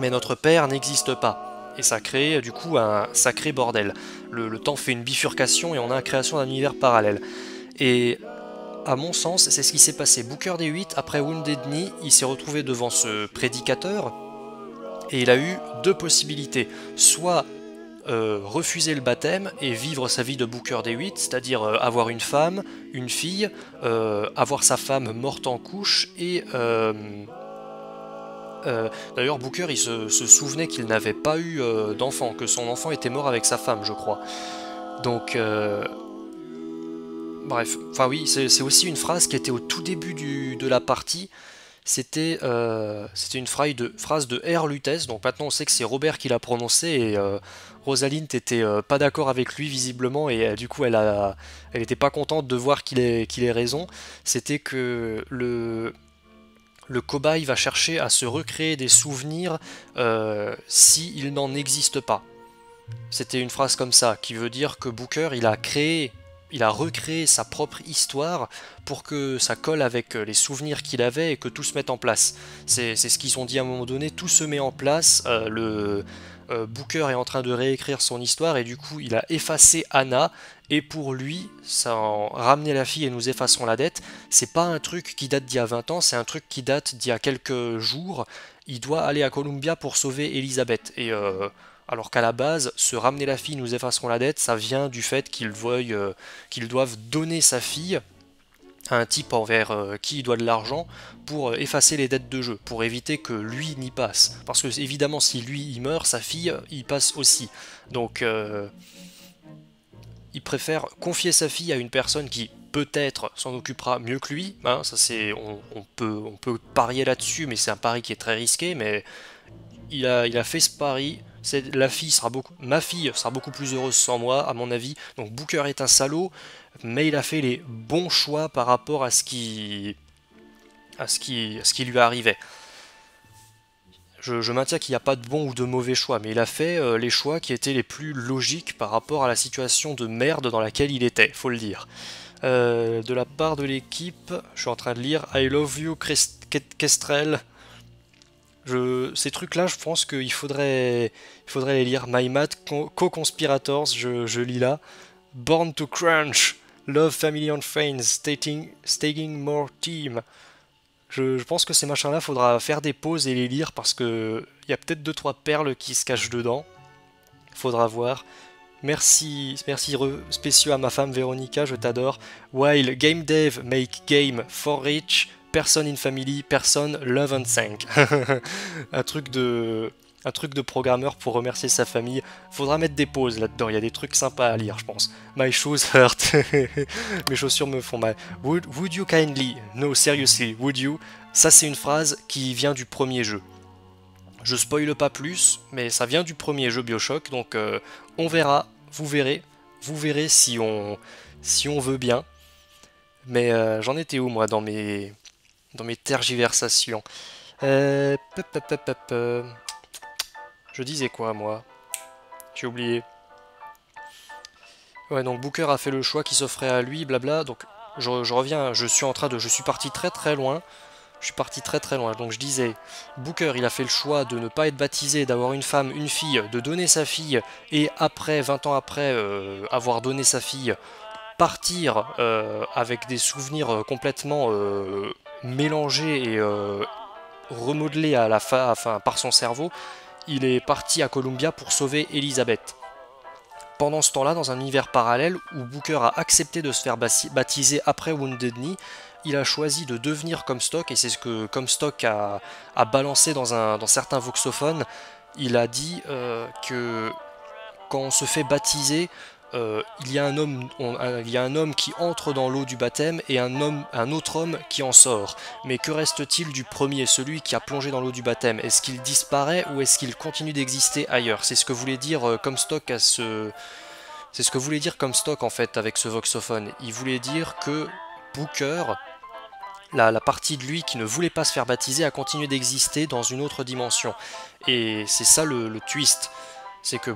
mais notre père n'existe pas. Et ça crée du coup un sacré bordel. Le, temps fait une bifurcation et on a la création d'un univers parallèle. Et à mon sens, c'est ce qui s'est passé. Booker D8, après Wounded Knee, il s'est retrouvé devant ce prédicateur et il a eu deux possibilités. Soit euh, refuser le baptême et vivre sa vie de Booker D8, c'est-à-dire euh, avoir une femme, une fille, euh, avoir sa femme morte en couche et... euh, D'ailleurs, Booker, il se, souvenait qu'il n'avait pas eu euh, d'enfant, que son enfant était mort avec sa femme, je crois. Donc, euh, bref, enfin oui, c'est aussi une phrase qui était au tout début de la partie. C'était une phrase de, R. Lutèce, donc maintenant on sait que c'est Robert qui l'a prononcé et Rosalind n'était pas d'accord avec lui visiblement et du coup elle a, elle était pas contente de voir qu'il ait, ait raison. C'était que le, le cobaye va chercher à se recréer des souvenirs euh, s'il n'en existe pas. C'était une phrase comme ça, qui veut dire que Booker, il a créé, il a recréé sa propre histoire pour que ça colle avec euh, les souvenirs qu'il avait et que tout se mette en place. C'est ce qu'ils ont dit à un moment donné, tout se met en place, euh, le euh, Booker est en train de réécrire son histoire et du coup il a effacé Anna et pour lui, ça en ramener la fille et nous effacerons la dette, c'est pas un truc qui date d'il y a 20 ans, c'est un truc qui date d'il y a quelques jours. Il doit aller à Columbia pour sauver Elisabeth. Et euh, alors qu'à la base, se ramener la fille, nous effacerons la dette, ça vient du fait qu'ils euh, doivent donner sa fille un type envers euh, qui il doit de l'argent pour euh, effacer les dettes de jeu, pour éviter que lui n'y passe. Parce que évidemment, si lui il meurt, sa fille y passe aussi. Donc euh, il préfère confier sa fille à une personne qui peut-être s'en occupera mieux que lui. hein, on, peut, parier là-dessus, mais c'est un pari qui est très risqué. Mais il a, fait ce pari. La sera beaucoup, ma fille sera beaucoup plus heureuse sans moi, à mon avis. Donc Booker est un salaud, mais il a fait les bons choix par rapport à ce qui, à ce qui, ce qui lui arrivait. Je, maintiens qu'il n'y a pas de bon ou de mauvais choix, mais il a fait euh, les choix qui étaient les plus logiques par rapport à la situation de merde dans laquelle il était, faut le dire. Euh, de la part de l'équipe, je suis en train de lire I love you Kestrel. Ces trucs-là, je pense qu'il faudrait, il faudrait les lire. My Mad Co- Co-Conspirators, je lis là. Born to Crunch, Love Family and Friends, Stating, More Team. Je, pense que ces machins-là, faudra faire des pauses et les lire parce que il y a peut-être deux trois perles qui se cachent dedans. Faudra voir. Merci, merci spéciaux à ma femme Véronica, je t'adore. While game dev make game for rich, person in family, person love and thank. un truc de, un truc de programmeur pour remercier sa famille. Faudra mettre des pauses là-dedans. Il y a des trucs sympas à lire, je pense. My shoes hurt. Mes chaussures me font mal. Would, you kindly? No, seriously, would you? Ça, c'est une phrase qui vient du premier jeu. Je spoile pas plus, mais ça vient du premier jeu Bioshock, donc euh, on verra, vous verrez, vous verrez si on, si on veut bien. Mais euh, j'en étais où moi dans mes, dans mes tergiversations? Euh, Je disais quoi moi J'ai oublié. Ouais, donc Booker a fait le choix qui s'offrait à lui, blabla. Donc je, reviens, je suis en train de, je suis parti très très loin. Je suis parti très très loin. Donc je disais, Booker, il a fait le choix de ne pas être baptisé, d'avoir une femme, une fille, de donner sa fille, et après, 20 ans après euh, avoir donné sa fille, partir euh, avec des souvenirs euh, complètement mélangés et remodelés à la par son cerveau. Il est parti à Columbia pour sauver Elizabeth. Pendant ce temps-là, dans un univers parallèle où Booker a accepté de se faire baptiser après Wounded Knee, il a choisi de devenir Comstock, et c'est ce que Comstock a, balancé dans certains voxophones. Il a dit euh, que quand on se fait baptiser, euh, il, y a un homme, un- il y a un homme qui entre dans l'eau du baptême et un, homme, un autre homme qui en sort. Mais que reste-t-il du premier, celui qui a plongé dans l'eau du baptême? Est-ce qu'il disparaît ou est-ce qu'il continue d'exister ailleurs? C'est ce que voulait dire euh, Comstock à ce... C'est ce que voulait dire Comstock en fait avec ce voxophone. Il voulait dire que Booker, la, partie de lui qui ne voulait pas se faire baptiser, a continué d'exister dans une autre dimension. Et c'est ça le, le twist. C'est que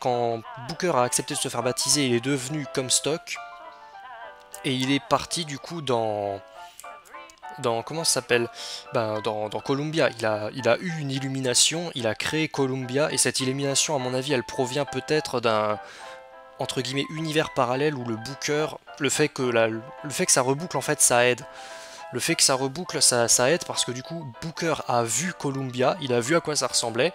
quand Booker a accepté de se faire baptiser, il est devenu Comstock. Et il est parti du coup dans. Dans. Comment ça s'appelle? Ben, dans, dans Columbia. Il a, il a eu une illumination, il a créé Columbia. Et cette illumination, à mon avis, elle provient peut-être d'un entre guillemets univers parallèle où le booker, le fait que la- le fait que ça reboucle en fait ça aide. Le fait que ça reboucle ça, ça aide parce que du coup Booker a vu Columbia, il a vu à quoi ça ressemblait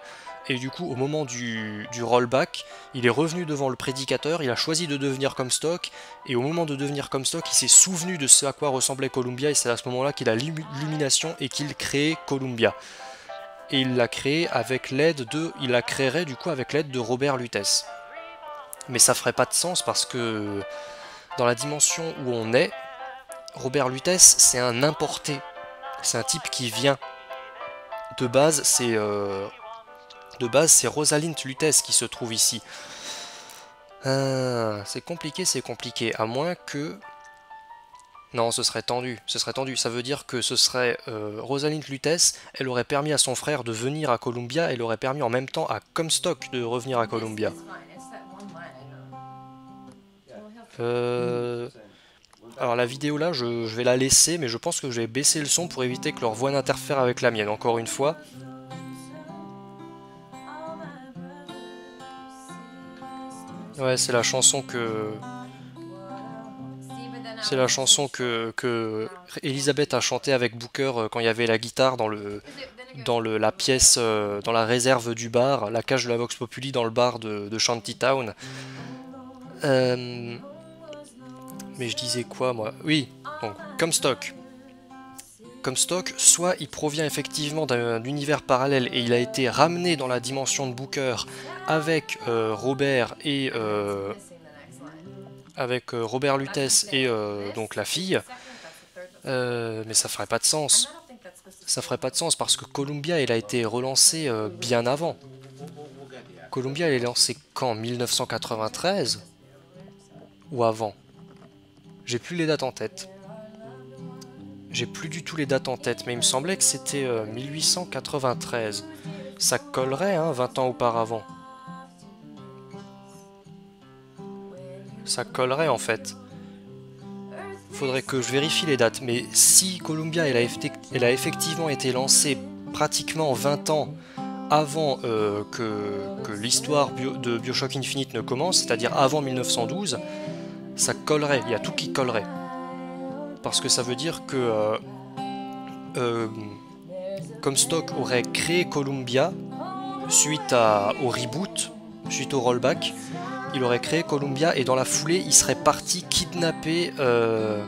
et du coup au moment du, rollback, il est revenu devant le prédicateur, il a choisi de devenir Comstock et au moment de devenir Comstock, il s'est souvenu de ce à quoi ressemblait Columbia et c'est à ce moment-là qu'il a l'illumination et qu'il crée Columbia. Et il l'a créé avec l'aide de, il la créerait du coup avec l'aide de Robert Lutèce. Mais ça ferait pas de sens parce que dans la dimension où on est, Robert Lutèce, c'est un importé. C'est un type qui vient. De base, c'est euh, de base, c'est Rosalind Lutèce qui se trouve ici. Ah, c'est compliqué, c'est compliqué. À moins que non, ce serait tendu. Ce serait tendu. Ça veut dire que ce serait euh, Rosalind Lutèce. Elle aurait permis à son frère de venir à Columbia. Elle aurait permis en même temps à Comstock de revenir à Columbia. Euh, Alors la vidéo là, je, je vais la laisser, mais je pense que je vais baisser le son pour éviter que leur voix n'interfère avec la mienne. Encore une fois. Ouais, c'est la chanson que c'est la chanson que, que Elisabeth a chantée avec Booker euh, quand il y avait la guitare dans le dans le, la pièce, euh, dans la réserve du bar, la cage de la Vox Populi dans le bar de, de Shantytown. Euh, mais je disais quoi moi? Oui, donc Comstock. Comstock, soit il provient effectivement d'un univers parallèle et il a été ramené dans la dimension de Booker avec euh, Robert et euh, avec euh, Robert Lutèce et donc la fille. Mais ça ferait pas de sens. Ça ferait pas de sens parce que Columbia elle a été relancée bien avant. Columbia elle est lancée quand? 1993 ou avant? J'ai plus les dates en tête. J'ai plus du tout les dates en tête, mais il me semblait que c'était euh, 1893. Ça collerait, hein, 20 ans auparavant. Ça collerait en fait. Faudrait que je vérifie les dates, mais si Columbia elle a, elle a effectivement été lancée pratiquement 20 ans avant euh, que, l'histoire de Bioshock Infinite ne commence, c'est-à-dire avant 1912, ça collerait, il y a tout qui collerait. Parce que ça veut dire que euh, euh, Comstock aurait créé Columbia suite au reboot, suite au rollback. Il aurait créé Columbia et dans la foulée, il serait parti kidnapper euh,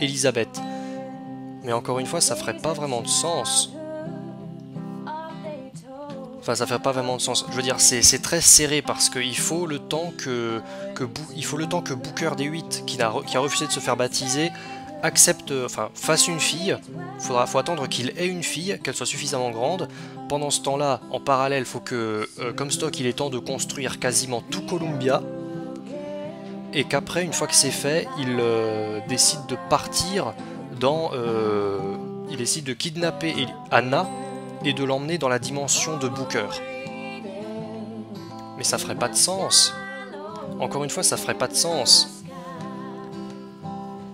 Elizabeth. Mais encore une fois, ça ferait pas vraiment de sens. Enfin, ça fait pas vraiment de sens. Je veux dire, c'est très serré parce qu'il faut le temps que, il faut le temps que Booker D8, qui a, qui a refusé de se faire baptiser, accepte, enfin, fasse une fille. Faudra, faut attendre qu'il ait une fille, qu'elle soit suffisamment grande. Pendant ce temps-là, en parallèle, faut que euh, Comstock il est temps de construire quasiment tout Columbia. Et qu'après, une fois que c'est fait, il euh, décide de partir dans. Euh, il décide de kidnapper Anna et de l'emmener dans la dimension de Booker. Mais ça ferait pas de sens. Encore une fois, ça ferait pas de sens.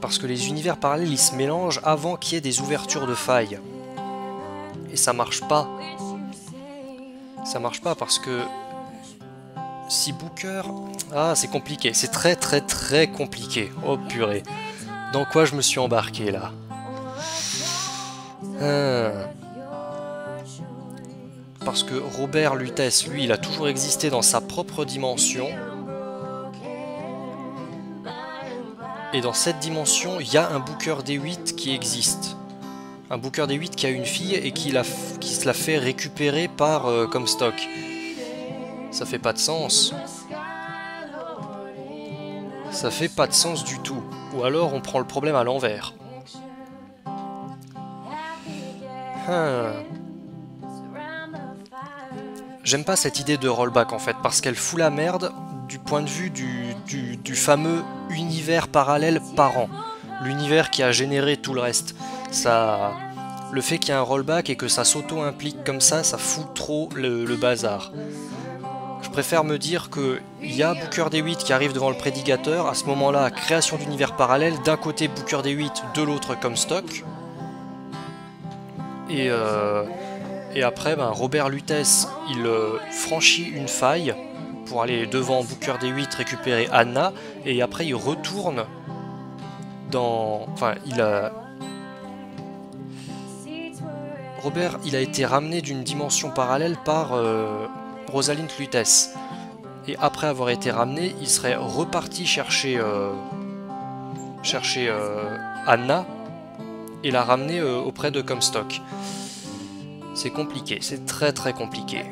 Parce que les univers parallèles, ils se mélangent avant qu'il y ait des ouvertures de failles. Et ça marche pas. Ça marche pas parce que si Booker... Ah, c'est compliqué. C'est très très très compliqué. Oh purée. Dans quoi je me suis embarqué là? Ah parce que Robert Lutèce, lui, il a toujours existé dans sa propre dimension. Et dans cette dimension, il y a un Booker D8 qui existe. Un Booker D8 qui a une fille et qui, qui se la fait récupérer par euh, Comstock. Ça fait pas de sens. Ça fait pas de sens du tout. Ou alors on prend le problème à l'envers. Hum. J'aime pas cette idée de rollback en fait, parce qu'elle fout la merde du point de vue du, fameux univers parallèle parent. L'univers qui a généré tout le reste. Ça, le fait qu'il y ait un rollback et que ça s'auto-implique comme ça, ça fout trop le, bazar. Je préfère me dire que il y a Booker D8 qui arrive devant le prédicateur, à ce moment-là, création d'univers parallèle, d'un côté Booker D8, de l'autre Comstock. Et euh, et après, ben, Robert Lutèce, il euh, franchit une faille pour aller devant Booker D8 récupérer Anna. Et après, il retourne dans... Enfin, il a... Robert, il a été ramené d'une dimension parallèle par euh, Rosalind Lutèce. Et après avoir été ramené, il serait reparti chercher, euh, chercher Anna et la ramener auprès de Comstock. C'est compliqué, c'est très très compliqué.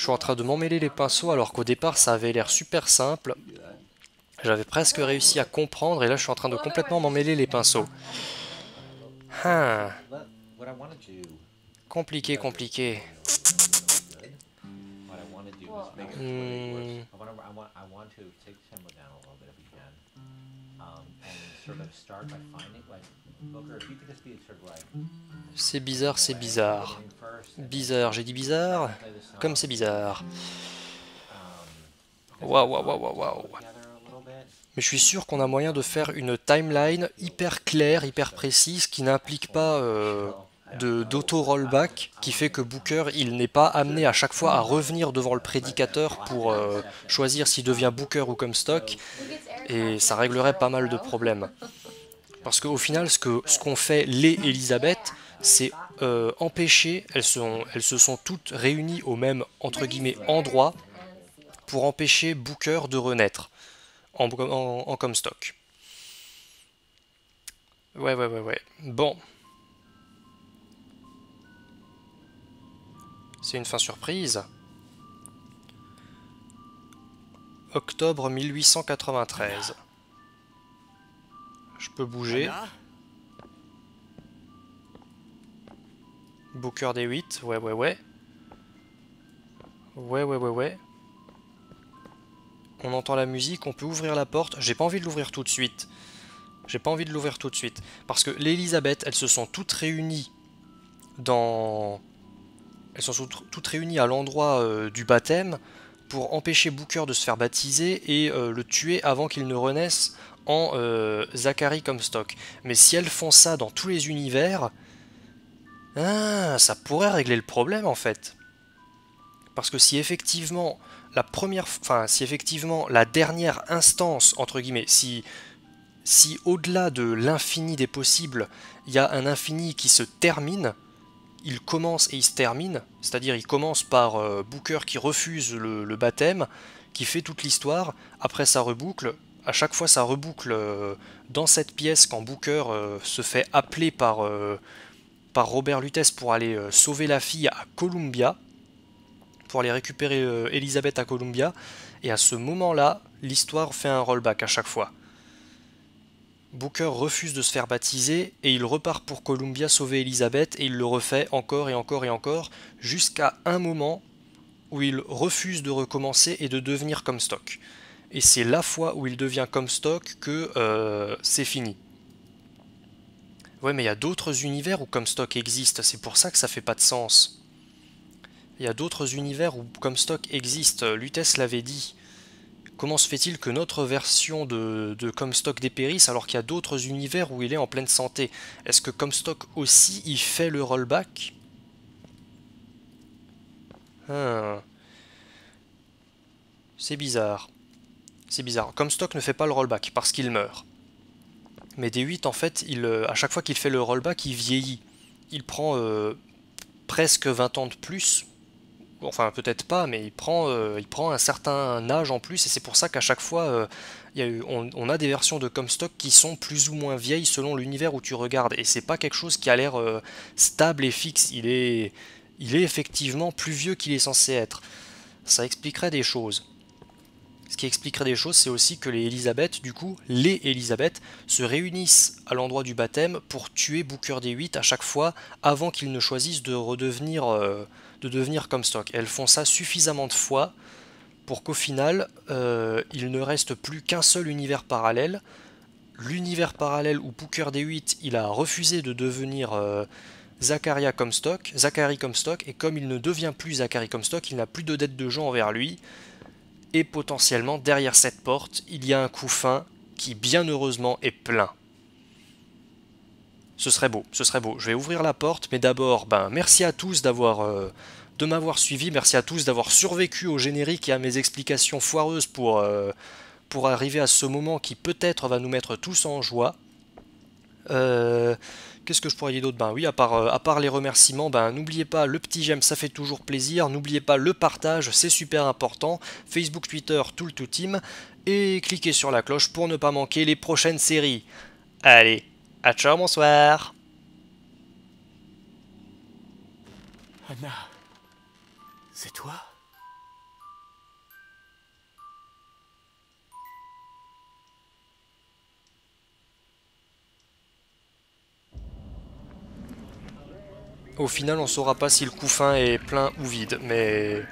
Je suis en train de m'emmêler les pinceaux alors qu'au départ ça avait l'air super simple. J'avais presque réussi à comprendre et là je suis en train de complètement m'emmêler les pinceaux. Ah. Compliqué, compliqué. Hmm. C'est bizarre, c'est bizarre. Bizarre, j'ai dit bizarre Comme c'est bizarre. Waouh, waouh, waouh, waouh. Mais je suis sûr qu'on a moyen de faire une timeline hyper claire, hyper précise, qui n'implique pas euh, d'auto-rollback, qui fait que Booker, il n'est pas amené à chaque fois à revenir devant le prédicateur pour euh, choisir s'il devient Booker ou Comstock, et ça réglerait pas mal de problèmes. Parce qu'au final, ce qu'ont ce qu'on fait les Elisabeth, c'est euh, empêcher, elles, sont, elles se sont toutes réunies au même entre guillemets endroit pour empêcher Booker de renaître en, en, Comstock. Ouais, ouais, ouais, ouais. Bon. C'est une fin surprise. Octobre 1893. Je peux bouger. Booker des 8, ouais, ouais, ouais. Ouais, ouais, ouais, ouais. On entend la musique, on peut ouvrir la porte. J'ai pas envie de l'ouvrir tout de suite. J'ai pas envie de l'ouvrir tout de suite. Parce que l'Elisabeth, elles se sont toutes réunies dans... Elles sont toutes réunies à l'endroit euh, du baptême pour empêcher Booker de se faire baptiser et euh, le tuer avant qu'il ne renaisse en euh, Zachary Comstock. Mais si elles font ça dans tous les univers, ah, ça pourrait régler le problème en fait. Parce que si effectivement la première, enfin si effectivement la dernière instance entre guillemets, si au-delà de l'infini des possibles, il y a un infini qui se termine, il commence et il se termine, c'est-à-dire il commence par euh, Booker qui refuse le, baptême, qui fait toute l'histoire, après ça reboucle, à chaque fois ça reboucle euh, dans cette pièce quand Booker euh, se fait appeler par, par Robert Lutès pour aller sauver la fille à Columbia, pour aller récupérer Elisabeth à Columbia, et à ce moment-là, l'histoire fait un rollback à chaque fois. Booker refuse de se faire baptiser et il repart pour Columbia sauver Elizabeth et il le refait encore et encore et encore jusqu'à un moment où il refuse de recommencer et de devenir Comstock. Et c'est la fois où il devient Comstock que euh, c'est fini. Ouais, mais il y a d'autres univers où Comstock existe, c'est pour ça que ça fait pas de sens. Il y a d'autres univers où Comstock existe, Lutès l'avait dit. Comment se fait-il que notre version de, Comstock dépérisse alors qu'il y a d'autres univers où il est en pleine santé? Est-ce que Comstock aussi il fait le rollback? Ah. C'est bizarre. C'est bizarre. Comstock ne fait pas le rollback parce qu'il meurt. Mais D8 en fait, il, euh, à chaque fois qu'il fait le rollback, il vieillit. Il prend euh, presque 20 ans de plus enfin peut-être pas, mais il prend, euh, il prend un certain âge en plus, et c'est pour ça qu'à chaque fois, eu, on, a des versions de Comstock qui sont plus ou moins vieilles selon l'univers où tu regardes, et c'est pas quelque chose qui a l'air stable et fixe, il est, il est effectivement plus vieux qu'il est censé être. Ça expliquerait des choses. Expliquerait des choses, c'est aussi que les Elisabeth, du coup, les Elisabeth, se réunissent à l'endroit du baptême pour tuer Booker D8 à chaque fois avant qu'ils ne choisissent de redevenir de devenir Comstock. Elles font ça suffisamment de fois pour qu'au final, euh, il ne reste plus qu'un seul univers parallèle. L'univers parallèle où Booker D8 il a refusé de devenir euh, Zacharia Comstock, Zachary Comstock, et comme il ne devient plus Zachary Comstock, il n'a plus de dette de gens envers lui. Et potentiellement, derrière cette porte, il y a un couffin qui, bien heureusement, est plein. Ce serait beau, ce serait beau. Je vais ouvrir la porte, mais d'abord, ben, merci à tous d'avoir, euh, de m'avoir suivi, merci à tous d'avoir survécu au générique et à mes explications foireuses pour, euh, pour arriver à ce moment qui peut-être va nous mettre tous en joie. Euh, qu'est-ce que je pourrais dire d'autre? Ben oui, à part, à part les remerciements, ben n'oubliez pas le petit j'aime, ça fait toujours plaisir. N'oubliez pas le partage, c'est super important. Facebook, Twitter, tout le tout team. Et cliquez sur la cloche pour ne pas manquer les prochaines séries. Allez, à ciao, bonsoir. Anna, c'est toi? Au final, on saura pas si le couffin est plein ou vide, mais